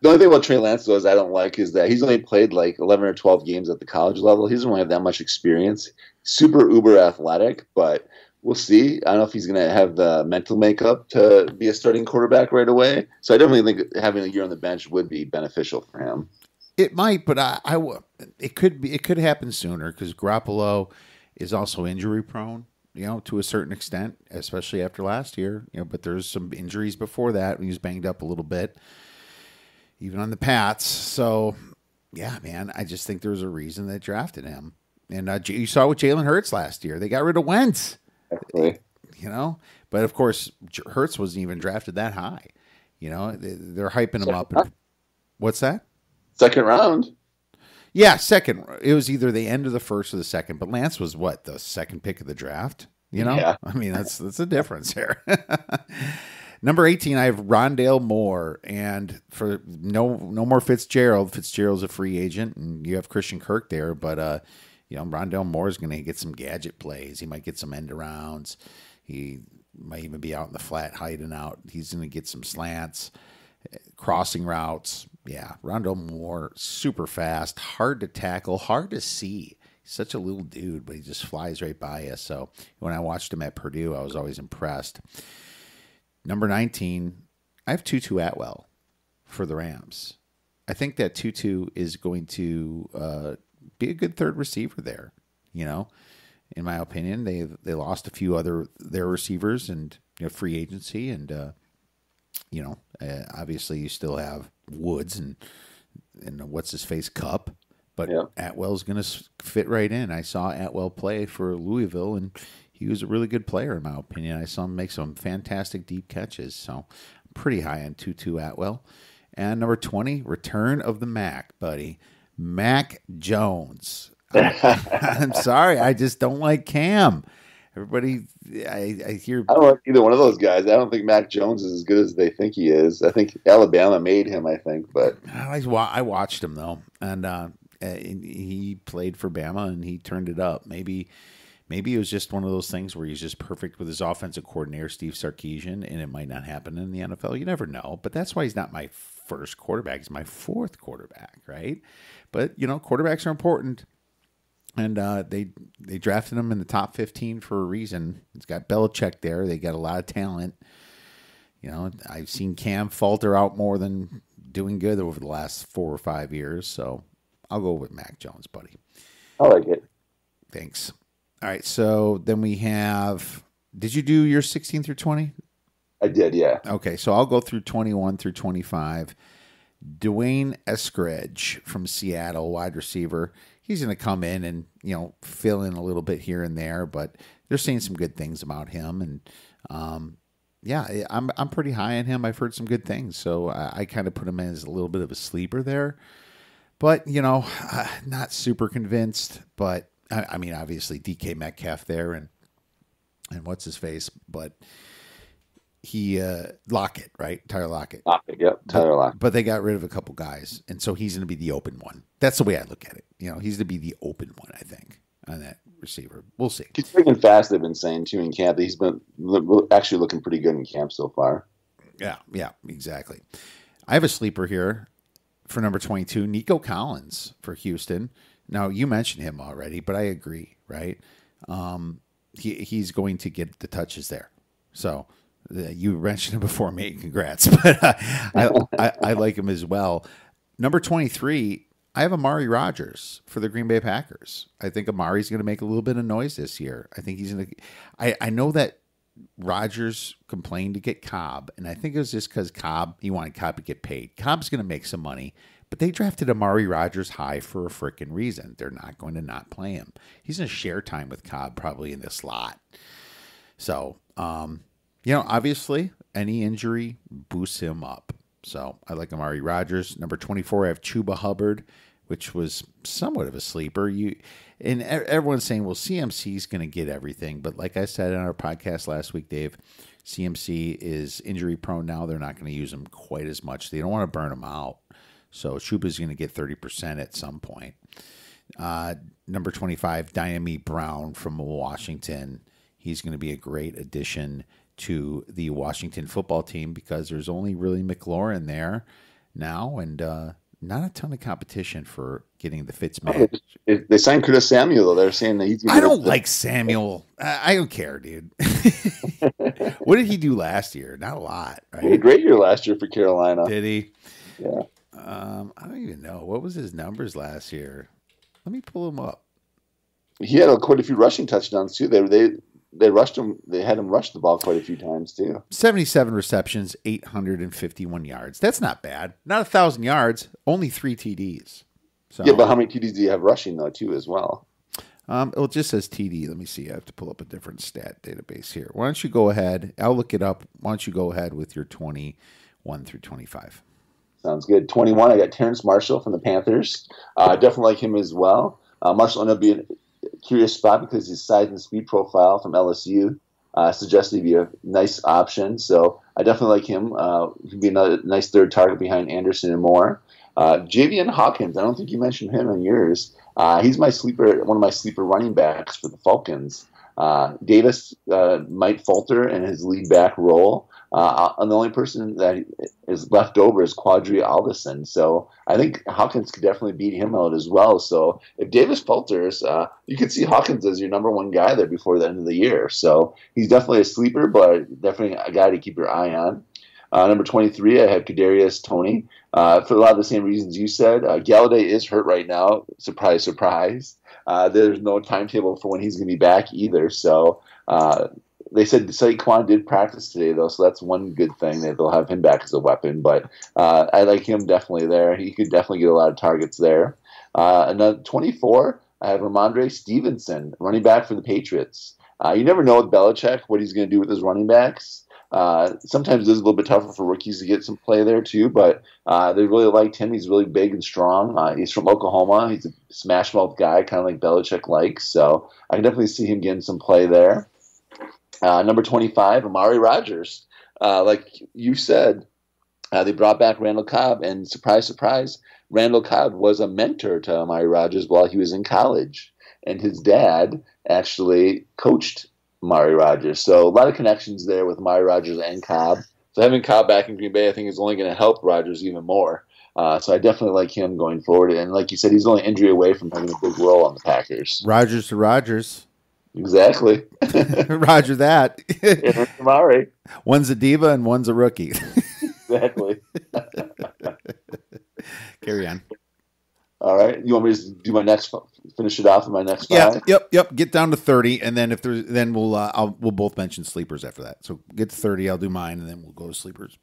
The only thing about Trey Lance though is I don't like is that he's only played like eleven or twelve games at the college level. He doesn't really have that much experience. Super uber athletic, but we'll see. I don't know if he's going to have the mental makeup to be a starting quarterback right away. So I definitely think having a year on the bench would be beneficial for him. It might, but I, I it could be it could happen sooner because Garoppolo is also injury prone. You know, to a certain extent, especially after last year. You know, but there's some injuries before that when he was banged up a little bit even on the Pats. So, yeah, man, I just think there's a reason they drafted him. And uh, you saw with Jalen Hurts last year, they got rid of Wentz. Actually. You know, but of course, Hurts wasn't even drafted that high. You know, they, they're hyping him up. And, what's that? Second round. Yeah, second. It was either the end of the first or the second. But Lance was what the second pick of the draft. You know, Yeah. I mean that's that's a difference here. Number eighteen, I have Rondale Moore, and for no no more Fitzgerald. Fitzgerald's a free agent, and you have Christian Kirk there. But uh, you know, Rondale Moore is going to get some gadget plays. He might get some end arounds. He might even be out in the flat hiding out. He's going to get some slants crossing routes. Yeah, Rondo Moore, super fast, hard to tackle, hard to see. Such a little dude, but he just flies right by us. So when I watched him at Purdue, I was always impressed. Number 19, I have Tutu Atwell for the Rams. I think that Tutu is going to uh, be a good third receiver there. You know, in my opinion, they they lost a few other their receivers and you know free agency and uh, you know, uh, obviously you still have Woods and and what's his face Cup, but Yeah. Atwell's going to fit right in. I saw Atwell play for Louisville, and he was a really good player in my opinion. I saw him make some fantastic deep catches, so I'm pretty high on Tutu Atwell. And number twenty, return of the Mac, buddy, Mac Jones. I'm sorry, I just don't like Cam. Everybody, I, I hear I don't like either one of those guys. I don't think Mac Jones is as good as they think he is. I think Alabama made him. I think, but I, I watched him though, and uh, he played for Bama and he turned it up. Maybe, maybe it was just one of those things where he's just perfect with his offensive coordinator Steve Sarkisian, and it might not happen in the NFL. You never know, but that's why he's not my first quarterback. He's my fourth quarterback, right? But you know, quarterbacks are important. And uh, they they drafted him in the top fifteen for a reason. It's got Belichick there. They got a lot of talent. You know, I've seen Cam falter out more than doing good over the last four or five years. So I'll go with Mac Jones, buddy. I like it. Thanks. All right. So then we have. Did you do your 16 through 20? I did, yeah. Okay. So I'll go through 21 through 25. D'Wayne Eskridge from Seattle, wide receiver. He's going to come in and, you know, fill in a little bit here and there, but they're saying some good things about him. And, um, yeah, I'm I'm pretty high on him. I've heard some good things, so I, I kind of put him as a little bit of a sleeper there. But you know, uh, not super convinced. But I, I mean, obviously DK Metcalf there, and and what's his face, but he uh, Lockett, right? Tyler Lockett. Lockett, yep. Tyler Lockett. But they got rid of a couple guys, and so he's going to be the open one. That's the way I look at it. You know, he's going to be the open one. I think on that receiver. We'll see. He's and fast. They've been saying too in camp. He's been actually looking pretty good in camp so far. Yeah, yeah, exactly. I have a sleeper here for number 22, Nico Collins for Houston. Now, you mentioned him already, but I agree, right? Um, he, he's going to get the touches there. So uh, you mentioned him before me. Congrats. But uh, I, I, I like him as well. Number 23, I have Amari Rogers for the Green Bay Packers. I think Amari's going to make a little bit of noise this year. I think he's going to. I, I know that Rogers complained to get Cobb, and I think it was just because Cobb he wanted Cobb to get paid. Cobb's going to make some money, but they drafted Amari Rogers high for a freaking reason. They're not going to not play him. He's going to share time with Cobb probably in the slot. So, um, you know, obviously any injury boosts him up. So I like Amari Rogers. Number twenty four, I have Chuba Hubbard, which was somewhat of a sleeper. You and everyone's saying, well, CMC is going to get everything, but like I said in our podcast last week, Dave, CMC is injury prone now. They're not going to use him quite as much. They don't want to burn him out. So Chuba's going to get thirty percent at some point. Uh, number 25, Dyami Brown from Washington. He's going to be a great addition to the Washington football team because there's only really McLaurin there now and uh, not a ton of competition for getting the Fitzmagic. If they signed Curtis Samuel, though. They're saying that he's. I don't the- like Samuel. I, I don't care, dude. what did he do last year? Not a lot, He had a great year last year for Carolina. Did he? Yeah. Um, I don't even know. What was his numbers last year? Let me pull him up. He had quite a few rushing touchdowns too. They they they rushed him. They had him rush the ball quite a few times too. 77 receptions, 851 yards. That's not bad. Not a thousand yards, only three TDs. So Yeah, but how many TDs do you have rushing though too as well? Um, well, it just says TD. Let me see. I have to pull up a different stat database here. Why don't you go ahead? I'll look it up. Why don't you go ahead with your 21 through 25? Sounds good. 21, I got Terrence Marshall from the Panthers. Uh, I definitely like him as well. Uh, Marshall ended up being a curious spot because his size and speed profile from LSU uh, suggests he'd be a nice option. So I definitely like him. Uh, he'd be another nice third target behind Anderson and Moore. Uh, Javian Hawkins, I don't think you mentioned him in yours. Uh, he's my sleeper, one of my sleeper running backs for the Falcons. Uh, Davis uh, might falter in his lead back role, uh, and the only person that is left over is Qadree Ollison. So I think Hawkins could definitely beat him out as well. So if Davis falters, uh, you could see Hawkins as your number one guy there before the end of the year. So he's definitely a sleeper, but definitely a guy to keep your eye on. Uh, number 23, I have Kadarius Toney. Uh, for a lot of the same reasons you said. Uh, Golladay is hurt right now. Surprise, surprise. Uh, there's no timetable for when he's going to be back either. So uh, they said Saquon did practice today, though, so that's one good thing that they'll have him back as a weapon. But uh, I like him definitely there. He could definitely get a lot of targets there. Uh, another 24, I have Rhamondre Stevenson, running back for the Patriots. Uh, you never know with Belichick what he's going to do with his running backs. Uh, sometimes it's a little bit tougher for rookies to get some play there too, but uh, they really liked him. He's really big and strong. Uh, he's from Oklahoma. He's a smash mouth guy, kind of like Belichick likes. So I can definitely see him getting some play there. Uh, number 25, Amari Rogers. Uh, like you said, uh, they brought back Randall Cobb, and surprise, surprise, Randall Cobb was a mentor to Amari Rogers while he was in college. And his dad actually coached Amari Rogers. So a lot of connections there with Amari Rogers and Cobb. So having Cobb back in Green Bay, I think, is only going to help Rogers even more. Uh, so I definitely like him going forward. And like you said, he's only injury away from having a big role on the Packers. Rogers to Rogers. Exactly. Roger that. Amari. one's a diva and one's a rookie. Exactly. Carry on. All right. You want me to do my next, finish it off with my next Yeah. five? Yep. Yep. Get down to thirty, and then if there's, then we'll uh, I'll, we'll both mention sleepers after that. So get to thirty. I'll do mine, and then we'll go to sleepers.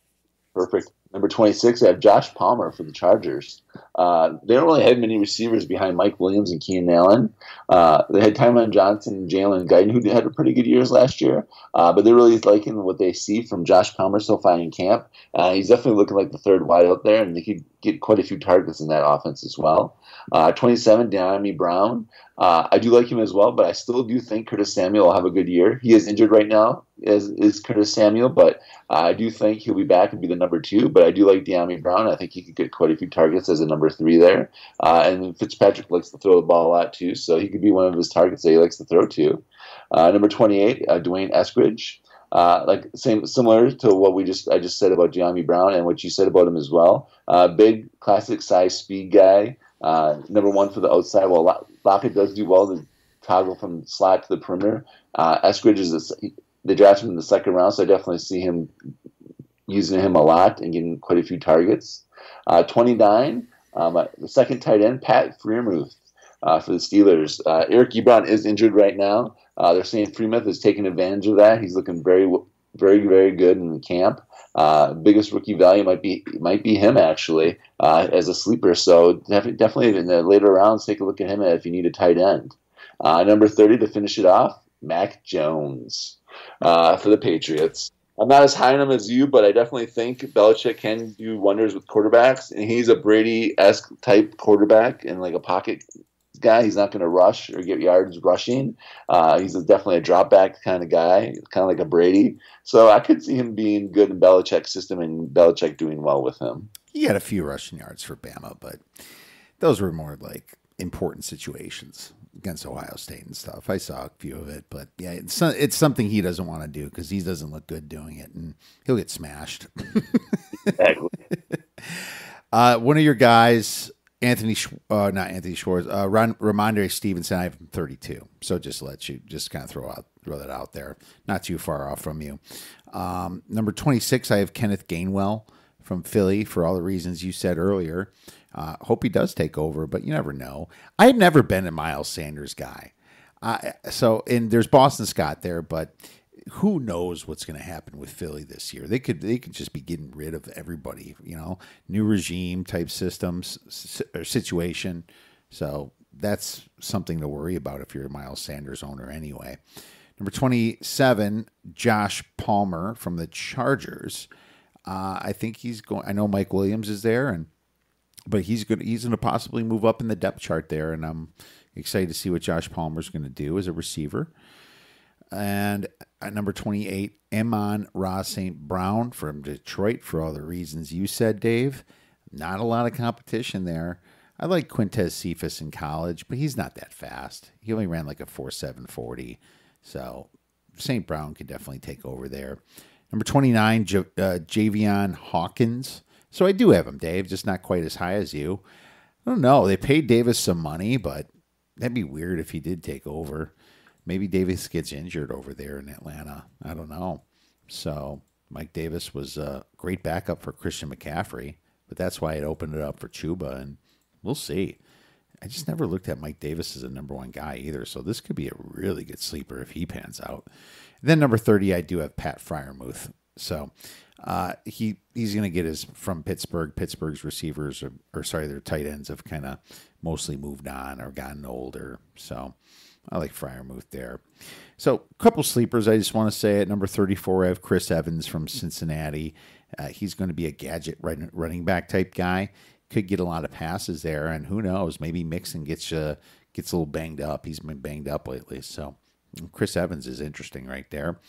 Perfect. Number 26, I have Josh Palmer for the Chargers. Uh, they don't really have many receivers behind Mike Williams and Keenan Allen. Uh, they had Tyron Johnson and Jalen Guyton, who had a pretty good years last year, uh, but they're really liking what they see from Josh Palmer so far in camp. Uh, he's definitely looking like the third wide out there, and they could get quite a few targets in that offense as well. Uh, 27, Dyami Brown. Uh, I do like him as well, but I still do think Curtis Samuel will have a good year. He is injured right now, as is Curtis Samuel, but I do think he'll be back and be the number two. But I do like Dyami Brown. I think he could get quite a few targets as a number three there. Uh, and Fitzpatrick likes to throw the ball a lot too, so he could be one of his targets that he likes to throw to. Uh, number 28, uh, D'Wayne Eskridge. Uh, like same similar to what we just I just said about Dyami Brown and what you said about him as well. Uh, big classic size speed guy. Uh, number one for the outside. Well, Lo- Lockett does do well to toggle from slot to the perimeter. Uh, Eskridge is a, they drafted him in the second round, so I definitely see him using him a lot and getting quite a few targets. Uh, 29, um, the second tight end, Pat Freiermuth uh, for the Steelers. Uh, Eric Ebron is injured right now. Uh, they're saying Freiermuth is taking advantage of that. He's looking very, very, very good in camp. Uh, biggest rookie value might be might be him actually as a sleeper. So def- definitely in the later rounds, take a look at him if you need a tight end. Number thirty to finish it off, Mac Jones for the Patriots. I'm not as high on him as you, but I definitely think Belichick can do wonders with quarterbacks, and he's a Brady esque type quarterback and like a pocket guy. He's not going to rush or get yards rushing. Uh, he's definitely a drop back kind of guy, kind of like a Brady. So I could see him being good in Belichick's system and Belichick doing well with him. He had a few rushing yards for Bama, but those were more like important situations against Ohio State and stuff. I saw a few of it, but yeah, it's it's something he doesn't want to do because he doesn't look good doing it, and he'll get smashed. Exactly. Uh, one of your guys, Anthony, uh, not Anthony Schwartz, uh, Ron, Rhamondre Stevenson. I have him 32. So just let you just kind of throw out throw that out there. Not too far off from you. Um, number 26, I have Kenneth Gainwell from Philly for all the reasons you said earlier. Uh, hope he does take over, but you never know. I've never been a Miles Sanders guy. I so and there's Boston Scott there, but who knows what's going to happen with Philly this year? They could they could just be getting rid of everybody, you know, new regime type systems or situation. So that's something to worry about if you're a Miles Sanders owner anyway. Number 27, Josh Palmer from the Chargers. Uh, I think he's going. I know Mike Williams is there, and but he's good. He's going to possibly move up in the depth chart there, and I'm excited to see what Josh Palmer's going to do as a receiver. And at number 28, Amon Ra St. Brown from Detroit for all the reasons you said, Dave. Not a lot of competition there. I like Quintez Cephus in college, but he's not that fast. He only ran like a 4.740. So St. Brown could definitely take over there. Number 29, J- uh, Javian Hawkins. So I do have him, Dave, just not quite as high as you. I don't know. They paid Davis some money, but that'd be weird if he did take over. Maybe Davis gets injured over there in Atlanta. I don't know. So Mike Davis was a great backup for Christian McCaffrey, but that's why it opened it up for Chuba, and we'll see. I just never looked at Mike Davis as a number one guy either, so this could be a really good sleeper if he pans out. And then number thirty, I do have Pat Freiermuth. So uh, he he's going to get his from Pittsburgh. Pittsburgh's receivers, or, or sorry, their tight ends have kind of mostly moved on or gotten older. So I like Freiermuth there. So a couple sleepers. I just want to say at number 34, I have Chris Evans from Cincinnati. Uh, he's going to be a gadget running back type guy. Could get a lot of passes there, and who knows? Maybe Mixon gets uh, gets a little banged up. He's been banged up lately, so Chris Evans is interesting right there.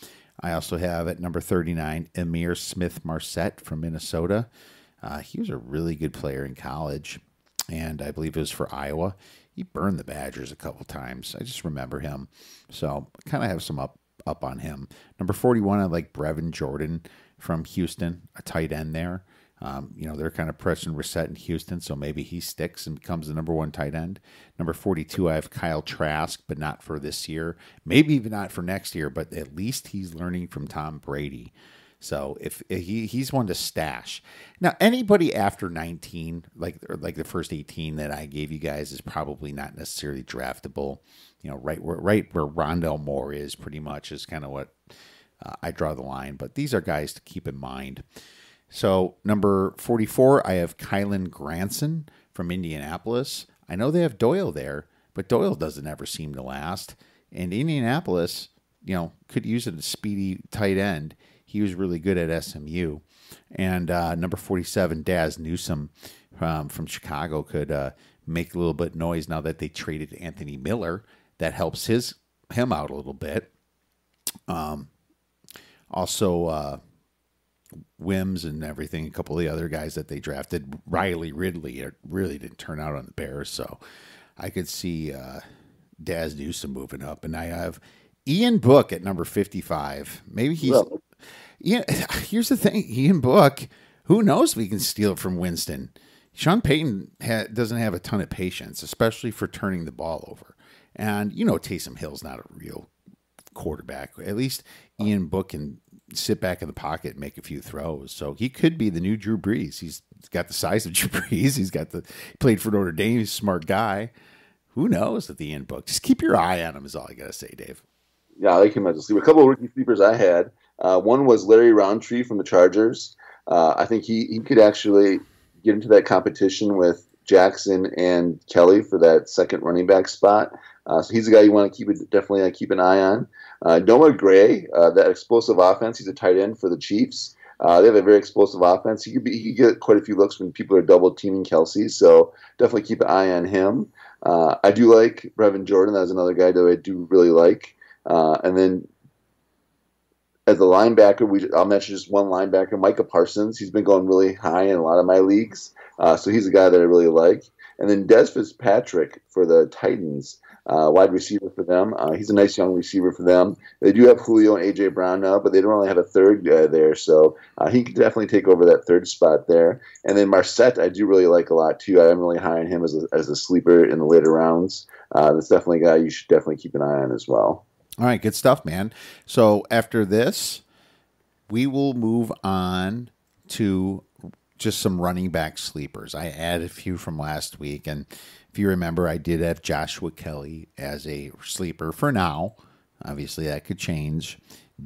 I also have at number 39 Ihmir Smith Marsette from Minnesota. Uh, he was a really good player in college, and I believe it was for Iowa he burned the Badgers a couple times. I just remember him. So kind of have some up up on him. Number 41, I like Brevin Jordan from Houston, a tight end there. Um, you know, they're kind of pressing reset in Houston, so maybe he sticks and becomes the number one tight end. Number 42, I have Kyle Trask, but not for this year. Maybe even not for next year, but at least he's learning from Tom Brady. So if, if he he's one to stash. Now anybody after 19, like like the first 18 that I gave you guys is probably not necessarily draftable. You know, right where right where Rondale Moore is pretty much is kind of what uh, I draw the line, but these are guys to keep in mind. So number 44, I have Kylen Granson from Indianapolis. I know they have Doyle there, but Doyle doesn't ever seem to last. And Indianapolis, you know, could use a speedy tight end. He was really good at SMU. And uh, number 47, Dazz Newsome um, from Chicago could uh, make a little bit noise now that they traded Anthony Miller. That helps his him out a little bit. Um, also, uh, Wims and everything, a couple of the other guys that they drafted, Riley Ridley, it really didn't turn out on the Bears. So I could see uh, Dazz Newsome moving up. And I have Ian Book at number 55. Maybe he's well, yeah, here's the thing: Ian Book. Who knows if we can steal it from Winston? Sean Payton ha- doesn't have a ton of patience, especially for turning the ball over. And you know, Taysom Hill's not a real quarterback. At least Ian Book can sit back in the pocket and make a few throws. So he could be the new Drew Brees. He's got the size of Drew Brees. He's got the he played for Notre Dame. He's a smart guy. Who knows at the end Book? Just keep your eye on him. Is all I gotta say, Dave. Yeah, I like him as a sleeper. A couple of rookie sleepers I had. Uh, one was Larry Rountree from the Chargers. Uh, I think he, he could actually get into that competition with Jackson and Kelly for that second running back spot. Uh, so he's a guy you want to keep it definitely uh, keep an eye on. Uh, Noah Gray, uh, that explosive offense. He's a tight end for the Chiefs. Uh, they have a very explosive offense. He could be he could get quite a few looks when people are double teaming Kelsey, So definitely keep an eye on him. Uh, I do like Brevin Jordan. That's another guy that I do really like. and then as a linebacker, we I'll mention just one linebacker, Micah Parsons. He's been going really high in a lot of my leagues, uh, so he's a guy that I really like. And then Dez Fitzpatrick for the Titans, uh, wide receiver for them. Uh, he's a nice young receiver for them. They do have Julio and AJ Brown now, but they don't really have a third guy there, so uh, he could definitely take over that third spot there. And then Marsette, I do really like a lot too. I'm really high on him as a, as a sleeper in the later rounds. Uh, that's definitely a guy you should definitely keep an eye on as well. All right, good stuff, man. So after this, we will move on to just some running back sleepers. I added a few from last week, and if you remember, I did have Joshua Kelly as a sleeper for now. Obviously, that could change.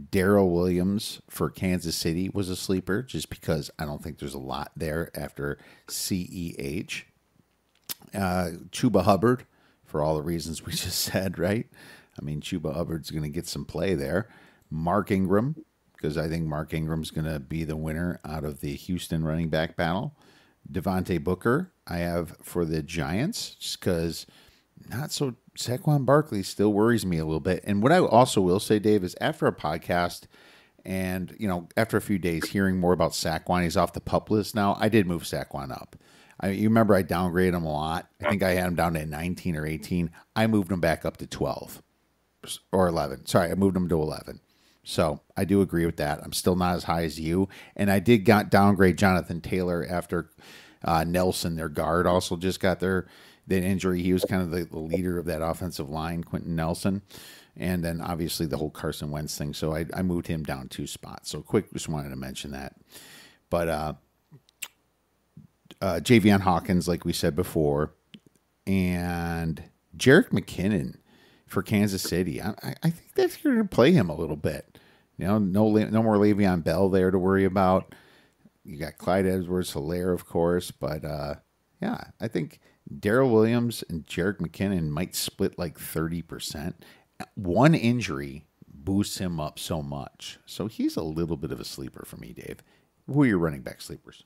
Darrel Williams for Kansas City was a sleeper just because I don't think there's a lot there after CEH. Uh, Chuba Hubbard for all the reasons we just said, right? I mean, Chuba Hubbard's going to get some play there. Mark Ingram, because I think Mark Ingram's going to be the winner out of the Houston running back battle. Devontae Booker, I have for the Giants, just because not so. Saquon Barkley still worries me a little bit. And what I also will say, Dave, is after a podcast and, you know, after a few days hearing more about Saquon, he's off the pup list now. I did move Saquon up. I, you remember I downgraded him a lot. I think I had him down to 19 or 18. I moved him back up to 12 or 11. Sorry, I moved him to 11. So I do agree with that. I'm still not as high as you. And I did got downgrade Jonathan Taylor after uh, Nelson, their guard, also just got their that injury. He was kind of the, the leader of that offensive line, Quenton Nelson. And then obviously the whole Carson Wentz thing. So I, I moved him down two spots. So quick, just wanted to mention that. But uh, uh, Javian Hawkins, like we said before, and Jerick McKinnon for Kansas City. I, I think that's going to play him a little bit. You know, no no more Le'Veon Bell there to worry about. You got Clyde Edwards Helaire, of course, but uh, yeah, I think Darrel Williams and Jerick McKinnon might split like 30%. One injury boosts him up so much. So he's a little bit of a sleeper for me, Dave. Who are your running back sleepers?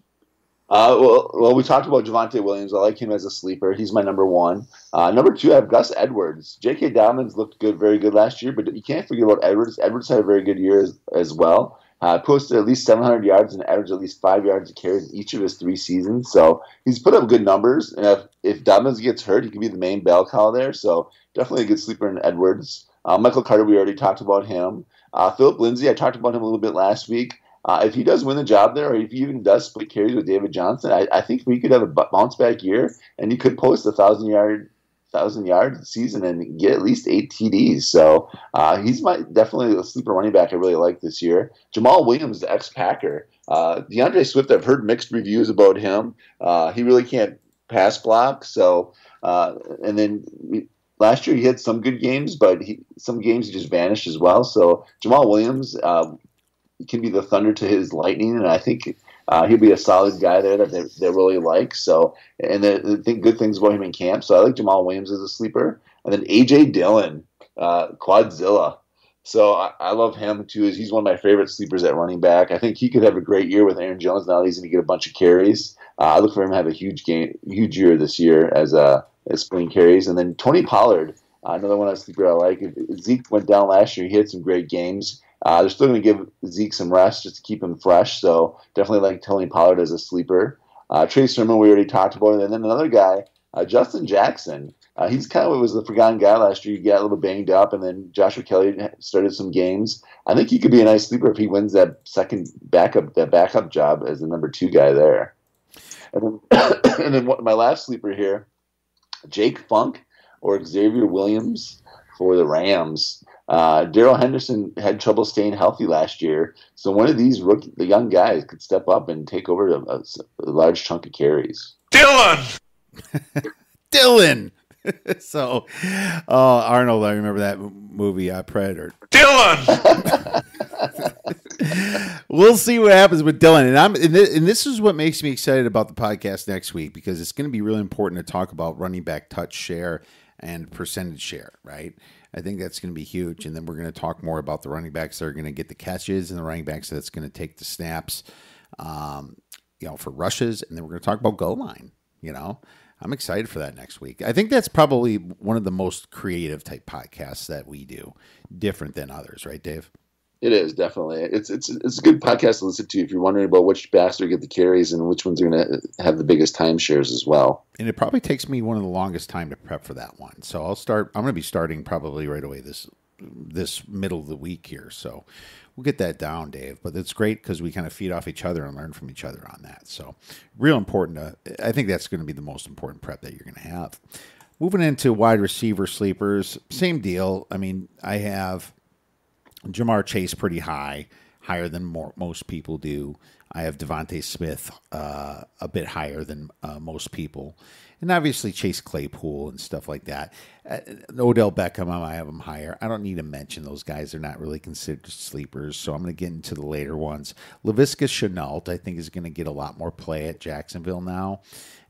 Uh, well, well, we talked about Javonte Williams. I like him as a sleeper. He's my number one. Uh, number two, I have Gus Edwards. J.K. Dobbins looked good, very good last year, but you can't forget about Edwards. Edwards had a very good year as, as well. Uh, posted at least 700 yards and averaged at least five yards a carry in each of his three seasons. So he's put up good numbers. And if, if Dobbins gets hurt, he can be the main bell cow there. So definitely a good sleeper in Edwards. Uh, Michael Carter, we already talked about him. Uh, Philip Lindsay, I talked about him a little bit last week. Uh, if he does win the job there, or if he even does split carries with David Johnson, I, I think we could have a bounce back year, and he could post a thousand yard thousand yards season and get at least eight TDs. So uh, he's my definitely a sleeper running back I really like this year. Jamaal Williams, the ex Packer. Uh, D'Andre Swift, I've heard mixed reviews about him. Uh, he really can't pass block. So uh, and then last year he had some good games, but he, some games he just vanished as well. So Jamaal Williams uh, can be the thunder to his lightning, and I think uh, he'll be a solid guy there that they, they really like. So, and they, they, think good things about him in camp. So I like Jamaal Williams as a sleeper, and then AJ Dillon, uh, Quadzilla. So I, I, love him too. He's one of my favorite sleepers at running back. I think he could have a great year with Aaron Jones. Now he's going to get a bunch of carries. Uh, I look for him to have a huge game, huge year this year as a as splitting carries. And then Tony Pollard, uh, another one of sleeper I like. Zeke went down last year. He had some great games. Uh, they're still going to give Zeke some rest just to keep him fresh. So definitely like Tony Pollard as a sleeper. Uh, Trey Sermon, we already talked about. And then another guy, uh, Justin Jackson. Uh, he's kind of was the forgotten guy last year. He got a little banged up, and then Joshua Kelly started some games. I think he could be a nice sleeper if he wins that second backup that backup job as the number two guy there. And then, and then my last sleeper here, Jake Funk or Xavier Williams for the Rams. Uh, Darrell Henderson had trouble staying healthy last year, so one of these rookie, the young guys, could step up and take over a, a, a large chunk of carries. Dylan, Dylan. so, uh, Arnold, I remember that movie, uh, Predator. Dylan. we'll see what happens with Dylan, and I'm and, th- and this is what makes me excited about the podcast next week because it's going to be really important to talk about running back touch share and percentage share, right? I think that's going to be huge. And then we're going to talk more about the running backs that are going to get the catches and the running backs that's going to take the snaps, um, you know, for rushes. And then we're going to talk about goal line. You know, I'm excited for that next week. I think that's probably one of the most creative type podcasts that we do, different than others, right, Dave? It is definitely. It's it's it's a good podcast to listen to if you're wondering about which backs are get the carries and which ones are going to have the biggest timeshares as well. And it probably takes me one of the longest time to prep for that one. So I'll start. I'm going to be starting probably right away this this middle of the week here. So we'll get that down, Dave. But it's great because we kind of feed off each other and learn from each other on that. So real important. To, I think that's going to be the most important prep that you're going to have. Moving into wide receiver sleepers, same deal. I mean, I have Ja'Marr Chase pretty high. higher than more, most people do. I have DeVonta Smith uh, a bit higher than uh, most people, and obviously Chase Claypool and stuff like that. Uh, Odell Beckham, I have him higher. I don't need to mention those guys; they're not really considered sleepers. So I'm going to get into the later ones. Laviska Shenault, I think, is going to get a lot more play at Jacksonville now,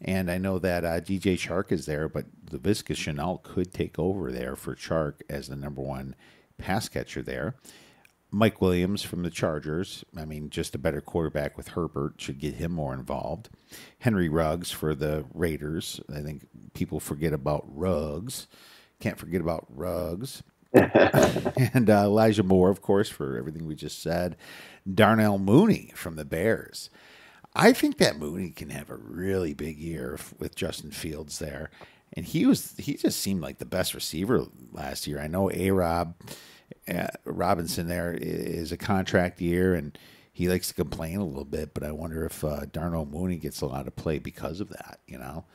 and I know that uh, DJ Chark is there, but Laviska Shenault could take over there for Chark as the number one pass catcher there. Mike Williams from the Chargers. I mean, just a better quarterback with Herbert should get him more involved. Henry Ruggs for the Raiders. I think people forget about Ruggs. Can't forget about Ruggs. and uh, Elijah Moore, of course, for everything we just said. Darnell Mooney from the Bears. I think that Mooney can have a really big year with Justin Fields there. And he was he just seemed like the best receiver last year. I know A Rob uh, Robinson there is a contract year, and he likes to complain a little bit. But I wonder if uh, Darnell Mooney gets a lot of play because of that. You know,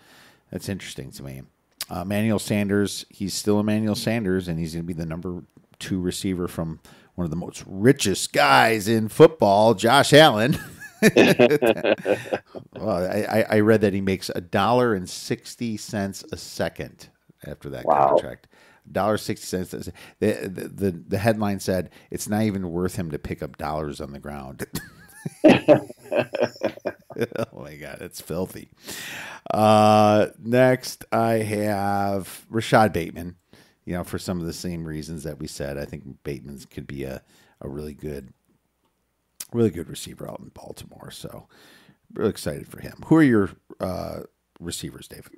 that's interesting to me. Uh, Emmanuel Sanders, he's still Emmanuel Sanders, and he's going to be the number two receiver from one of the most richest guys in football, Josh Allen. well, I, I read that he makes a dollar and sixty cents a second after that wow. contract dollar sixty cents. The, the, the headline said it's not even worth him to pick up dollars on the ground. oh my god, it's filthy. Uh, next, I have Rashod Bateman. You know, for some of the same reasons that we said, I think Bateman's could be a, a really good, really good receiver out in Baltimore. So, really excited for him. Who are your uh, receivers, David?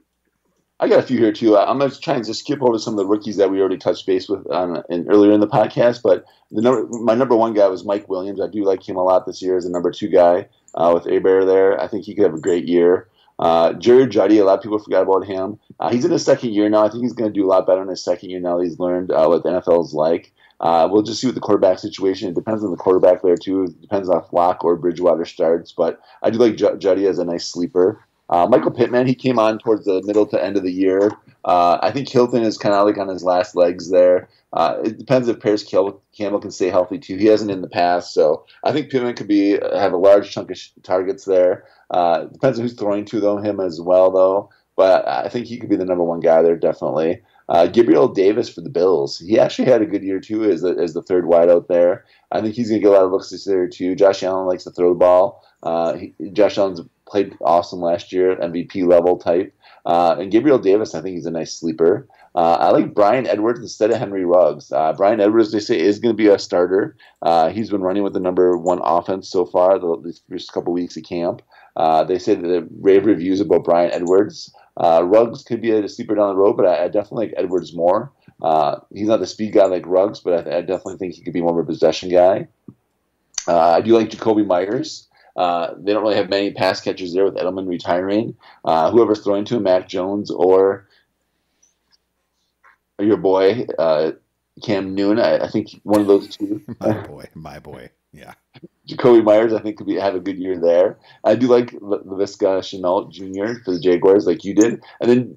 I got a few here too. I'm going to try and just skip over some of the rookies that we already touched base with on in, earlier in the podcast. But the number, my number one guy was Mike Williams. I do like him a lot this year as a number two guy uh, with A Bear there. I think he could have a great year. Uh, Jerry Jeudy, a lot of people forgot about him. Uh, he's in his second year now. I think he's going to do a lot better in his second year now. He's learned uh, what the NFL is like. Uh, we'll just see what the quarterback situation. It depends on the quarterback there too. It depends on Lock or Bridgewater starts. But I do like J- Jeudy as a nice sleeper. Uh, Michael Pittman, he came on towards the middle to end of the year. Uh, I think Hilton is kind of like on his last legs there. Uh, it depends if Parris Campbell can stay healthy too. He hasn't in the past, so I think Pittman could be have a large chunk of sh- targets there. Uh, depends on who's throwing to though him as well though. But I think he could be the number one guy there definitely. Uh, Gabriel Davis for the Bills. He actually had a good year too as the, as the third wide out there. I think he's going to get a lot of looks this year too. Josh Allen likes to throw the ball. Uh, he, Josh Allen's played awesome last year, MVP level type. Uh, and Gabriel Davis, I think he's a nice sleeper. Uh, I like Bryan Edwards instead of Henry Ruggs. Uh, Bryan Edwards, they say, is going to be a starter. Uh, he's been running with the number one offense so far the, first couple weeks of camp. Uh, they say that the rave reviews about Bryan Edwards. Uh, Ruggs could be a sleeper down the road, but I, I definitely like Edwards more. he's not the speed guy like Ruggs, but I, I, definitely think he could be more of a possession guy. I do like Jakobi Meyers. Uh, they don't really have many pass catchers there with Edelman retiring. Uh, whoever's throwing to him, Mac Jones or your boy uh, Cam Newton, I, I, think one of those two. my boy, my boy, yeah. Jakobi Meyers, I think, could be have a good year there. I do like Laviska Shenault Jr. for the Jaguars, like you did, and then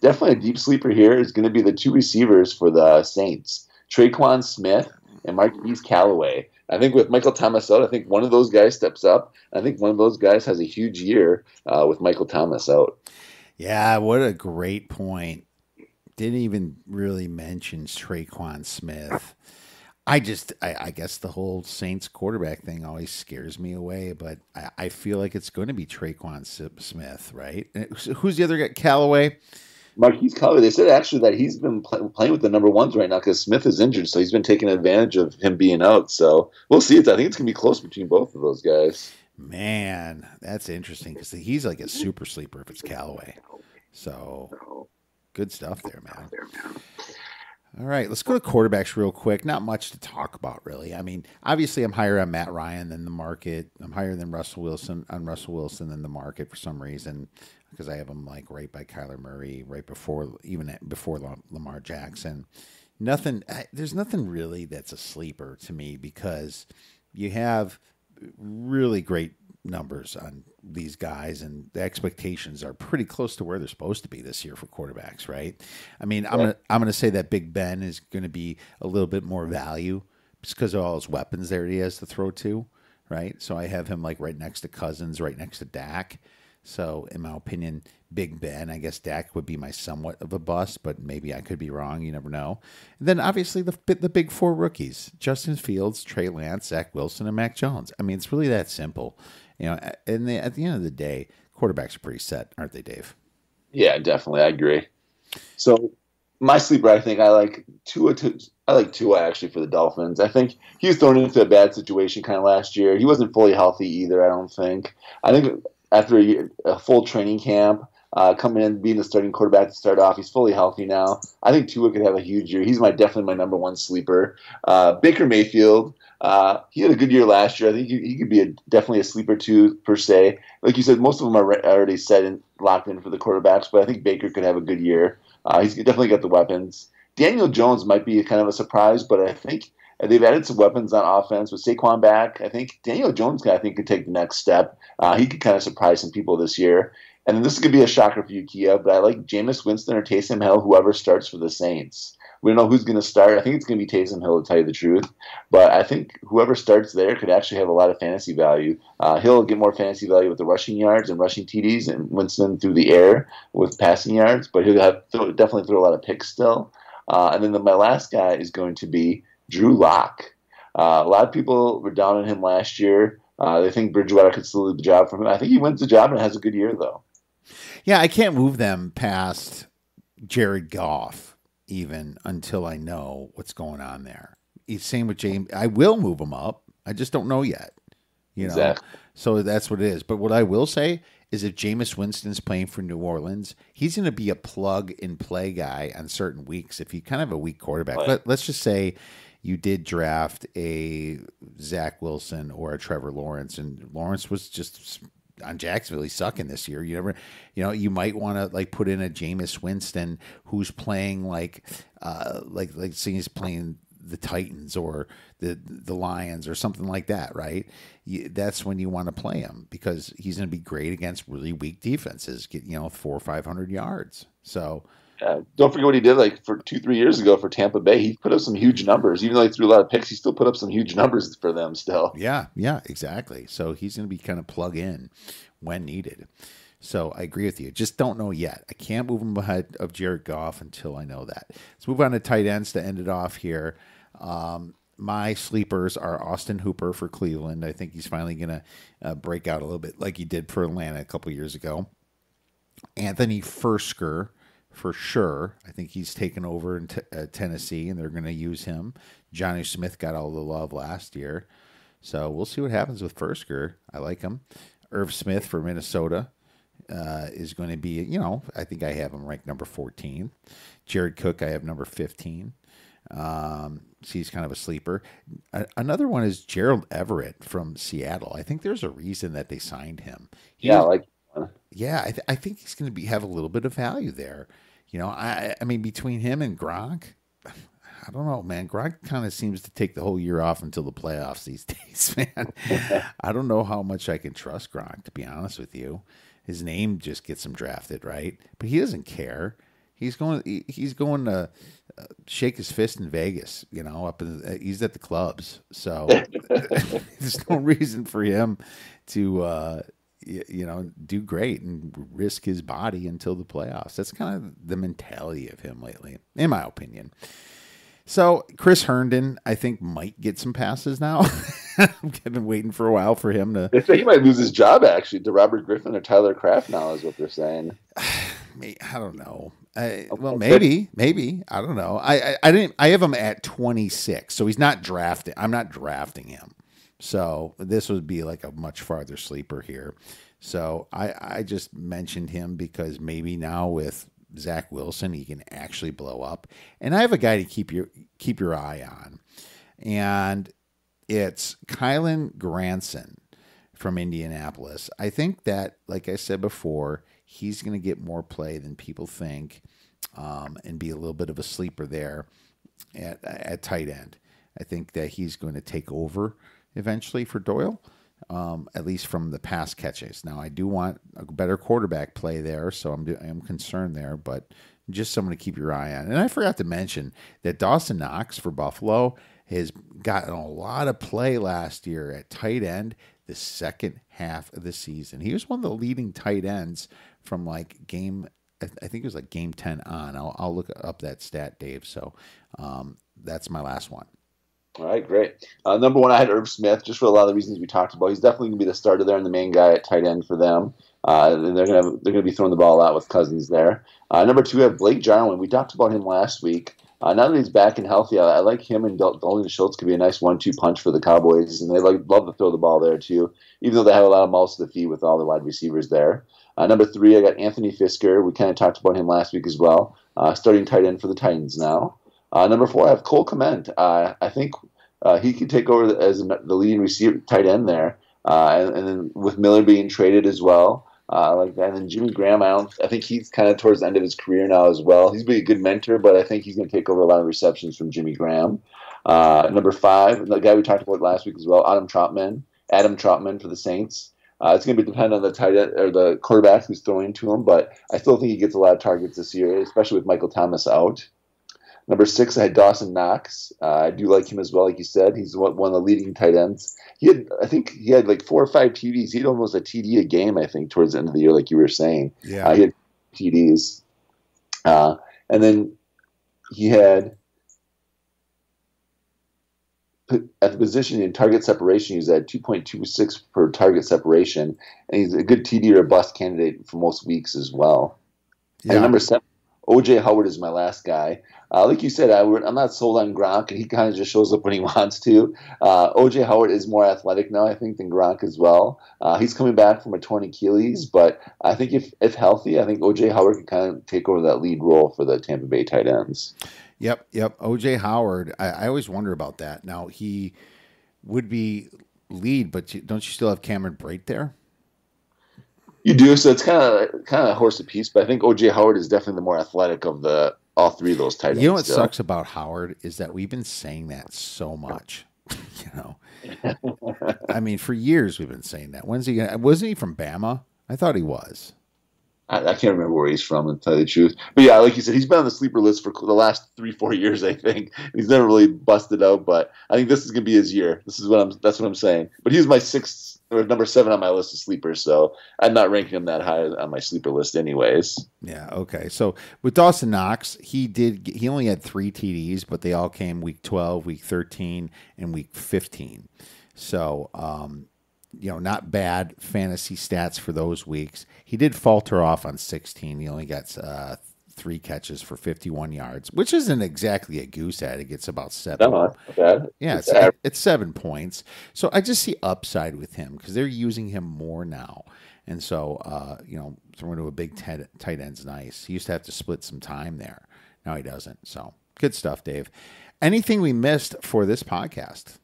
definitely a deep sleeper here is going to be the two receivers for the Saints, Tre'Quan Smith and Marquez Callaway. I think with Michael Thomas out, I think one of those guys steps up. I think one of those guys has a huge year uh, with Michael Thomas out. Yeah, what a great point. Didn't even really mention Tre'Quan Smith. I just, I, I, guess the whole Saints quarterback thing always scares me away, but I, I feel like it's going to be Tre'Quan Smith, right? Who's the other guy? Callaway. Marquez Callaway, they said actually that he's been play, playing with the number ones right now because Smith is injured, so he's been taking advantage of him being out. So we'll see. I think it's gonna be close between both of those guys. Man, that's interesting because he's like a super sleeper if it's Callaway. So good stuff there, man. All right, let's go to quarterbacks real quick. Not much to talk about, really. I mean, obviously, I'm higher on Matt Ryan than the market. I'm higher than Russell Wilson on Russell Wilson than the market for some reason because I have him like right by Kyler Murray, right before even before Lamar Jackson. Nothing. There's nothing really that's a sleeper to me because you have really great numbers on these guys and the expectations are pretty close to where they're supposed to be this year for quarterbacks, right? I mean, I'm gonna I'm gonna say that Big Ben is gonna be a little bit more value just because of all his weapons there he has to throw to, right? So I have him like right next to Cousins, right next to Dak. So in my opinion, Big Ben, I guess Dak would be my somewhat of a bust, but maybe I could be wrong. You never know. And then obviously the the big four rookies: Justin Fields, Trey Lance, Zach Wilson, and Mac Jones. I mean, it's really that simple. You know, and the, at the end of the day, quarterbacks are pretty set, aren't they, Dave? Yeah, definitely. I agree. So my sleeper, I think I like Tua. I like Tua actually for the Dolphins. I think he was thrown into a bad situation kind of last year. He wasn't fully healthy either. I don't think. I think after a, year, a full training camp, uh, coming in being the starting quarterback to start off, he's fully healthy now. I think Tua could have a huge year. He's my definitely my number one sleeper. Uh, Baker Mayfield. Uh, he had a good year last year. I think he, he could be a, definitely a sleeper too, per se. Like you said, most of them are already set and locked in for the quarterbacks, but I think Baker could have a good year. Uh, he's definitely got the weapons. Daniel Jones might be kind of a surprise, but I think they've added some weapons on offense with Saquon back. I think Daniel Jones, I think, could take the next step. Uh, he could kind of surprise some people this year. And this could be a shocker for you, Kia, but I like Jameis Winston or Taysom Hill, whoever starts for the Saints. We don't know who's going to start. I think it's going to be Taysom Hill, to tell you the truth. But I think whoever starts there could actually have a lot of fantasy value. Uh, he'll get more fantasy value with the rushing yards and rushing TDs, and Winston through the air with passing yards. But he'll have throw, definitely throw a lot of picks still. Uh, and then the, my last guy is going to be Drew Lock. Uh, a lot of people were down on him last year. Uh, they think Bridgewater could still do the job for him. I think he wins the job and has a good year, though. Yeah, I can't move them past Jared Goff even until I know what's going on there. Same with Jameis. I will move them up. I just don't know yet. You know, Exactly. so that's what it is. But what I will say is, if Jameis Winston's playing for New Orleans, he's going to be a plug and play guy on certain weeks. If he kind of a weak quarterback, Right. Let, let's just say you did draft a Zach Wilson or a Trevor Lawrence, and Lawrence was just on Jacksonville. He's sucking this year. You never, you know, you might want to like put in a Jameis Winston who's playing like, uh, like like say he's playing the Titans or the the Lions or something like that, right? You, that's when you want to play him because he's going to be great against really weak defenses. Get you know four or five hundred yards. So Uh, don't forget what he did like for two, three years ago for Tampa Bay. He put up some huge numbers. Even though he threw a lot of picks, he still put up some huge numbers for them still. Yeah, yeah, exactly. So he's going to be kind of plug in when needed. So I agree with you. Just don't know yet. I can't move him ahead of Jared Goff until I know that. Let's move on to tight ends to end it off here. Um, my sleepers are Austin Hooper for Cleveland. I think he's finally going to uh, break out a little bit like he did for Atlanta a couple years ago. Anthony Firkser for sure. I think he's taken over in t- uh, Tennessee, and they're going to use him. Jonnu Smith got all the love last year, so we'll see what happens with Firkser. I like him. Irv Smith for Minnesota uh, is going to be, you know, I think I have him ranked number 14. Jared Cook, I have number 15. Um, so he's kind of a sleeper. A- another one is Gerald Everett from Seattle. I think there's a reason that they signed him. He Yeah, was- like yeah, I, th- I think he's going to be have a little bit of value there. You know, I I mean between him and Gronk, I don't know, man. Gronk kind of seems to take the whole year off until the playoffs these days, man. I don't know how much I can trust Gronk to be honest with you. His name just gets him drafted, right? But he doesn't care. He's going. he- He's going to uh, shake his fist in Vegas. You know, up in uh, he's at the clubs, so there's no reason for him to uh, you know do great and risk his body until the playoffs. That's kind of the mentality of him lately, in my opinion. So Chris Herndon, I think, might get some passes now. I've been waiting for a while for him to. they say he might lose his job actually to Robert Griffin or Tyler Kroft now is what they're saying. I don't know. I, well, maybe, maybe I don't know. I, I I didn't. I have him at twenty six, so he's not drafting. I'm not drafting him. So this would be like a much farther sleeper here. So I I just mentioned him because maybe now with Zach Wilson he can actually blow up, and I have a guy to keep your keep your eye on, and it's Kylen Granson from Indianapolis. I think that, like I said before, he's going to get more play than people think um, and be a little bit of a sleeper there at, at tight end. I think that he's going to take over eventually for Doyle, um, at least from the pass catches. Now, I do want a better quarterback play there, so I'm, I'm concerned there, but just someone to keep your eye on. And I forgot to mention that Dawson Knox for Buffalo has gotten a lot of play last year at tight end the second half of the season. He was one of the leading tight ends from like game, I think it was like game 10 on. I'll, I'll look up that stat, Dave. So um, that's my last one. All right, great. Uh, number one, I had Irv Smith, just for a lot of the reasons we talked about. He's definitely going to be the starter there and the main guy at tight end for them. Uh, and they're going to they're going to be throwing the ball out with Cousins there. Uh, number two, we have Blake Jarwin. We talked about him last week. Uh, now that he's back and healthy, I, I like him and Dalton Schultz could be a nice one-two punch for the Cowboys, and they like love to throw the ball there too. Even though they have a lot of mouths to the feed with all the wide receivers there. Uh, number three, I got Anthony Firkser. We kind of talked about him last week as well. Uh, starting tight end for the Titans now. Uh, number four, I have Cole Kmet. Uh, I think uh, he can take over as the leading receiver tight end there, uh, and, and, then with Miller being traded as well. Uh, like that, and then Jimmy Graham, I. I think he's kind of towards the end of his career now as well. He's been a good mentor, but I think he's going to take over a lot of receptions from Jimmy Graham. Uh, number five, the guy we talked about last week as well, Adam Trautman. Adam Trautman for the Saints. Uh, it's going to be dependent on the tight end or the quarterback who's throwing to him, but I still think he gets a lot of targets this year, especially with Michael Thomas out. Number six, I had Dawson Knox. Uh, I do like him as well, like you said. He's one of the leading tight ends. He had, I think, he had like four or five TDs. He had almost a TD a game, I think, towards the end of the year, like you were saying. Yeah. Uh, he had TDs. Uh, and then he had at the position in target separation, he's at 2.26 per target separation, and he's a good TD or bust candidate for most weeks as well. Yeah. And number seven, OJ Howard is my last guy. Uh, like you said, I, am not sold on Gronk, and he kind of just shows up when he wants to. Uh, OJ Howard is more athletic now, I think, than Gronk as well. Uh, he's coming back from a torn Achilles, but I think if, if healthy, I think OJ Howard can kind of take over that lead role for the Tampa Bay tight ends. Yep, yep. OJ Howard. I, I always wonder about that. Now he would be lead, but don't you still have Cameron Brate there? You do, so it's kind of kind of horse apiece. But I think OJ Howard is definitely the more athletic of the all three of those tight ends. You know what sucks about Howard is that we've been saying that so much. you know, I mean, for years we've been saying that. When's he? Gonna, wasn't he from Bama? I thought he was. I, I can't remember where he's from, to tell you the truth. But yeah, like you said, he's been on the sleeper list for the last three, four years. I think he's never really busted out. But I think this is gonna be his year. This is what I'm. That's what I'm saying. But he's my sixth number seven on my list of sleepers, so I'm not ranking him that high on my sleeper list, anyways. Yeah. Okay. So with Dawson Knox, he did. He only had three TDs, but they all came week 12, week 13, and week 15. So, um, you know, not bad fantasy stats for those weeks. He did falter off on 16. He only got uh, three catches for 51 yards, which isn't exactly a goose egg. It gets about seven. No. Yeah, It's it's, it's seven points. So I just see upside with him because they're using him more now. And so, uh, you know, throwing to a big tight, tight end's nice. He used to have to split some time there. Now he doesn't. So good stuff, Dave. Anything we missed for this podcast?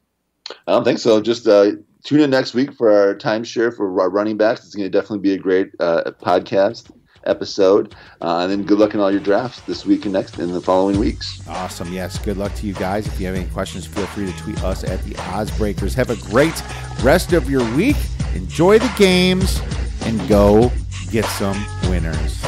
I don't think so. Just uh, tune in next week for our timeshare for our running backs. It's going to definitely be a great uh, podcast episode. Uh, and then good luck in all your drafts this week and next in the following weeks. Awesome. Yes. Good luck to you guys. If you have any questions, feel free to tweet us at the Oddsbreakers. Have a great rest of your week. Enjoy the games and go get some winners.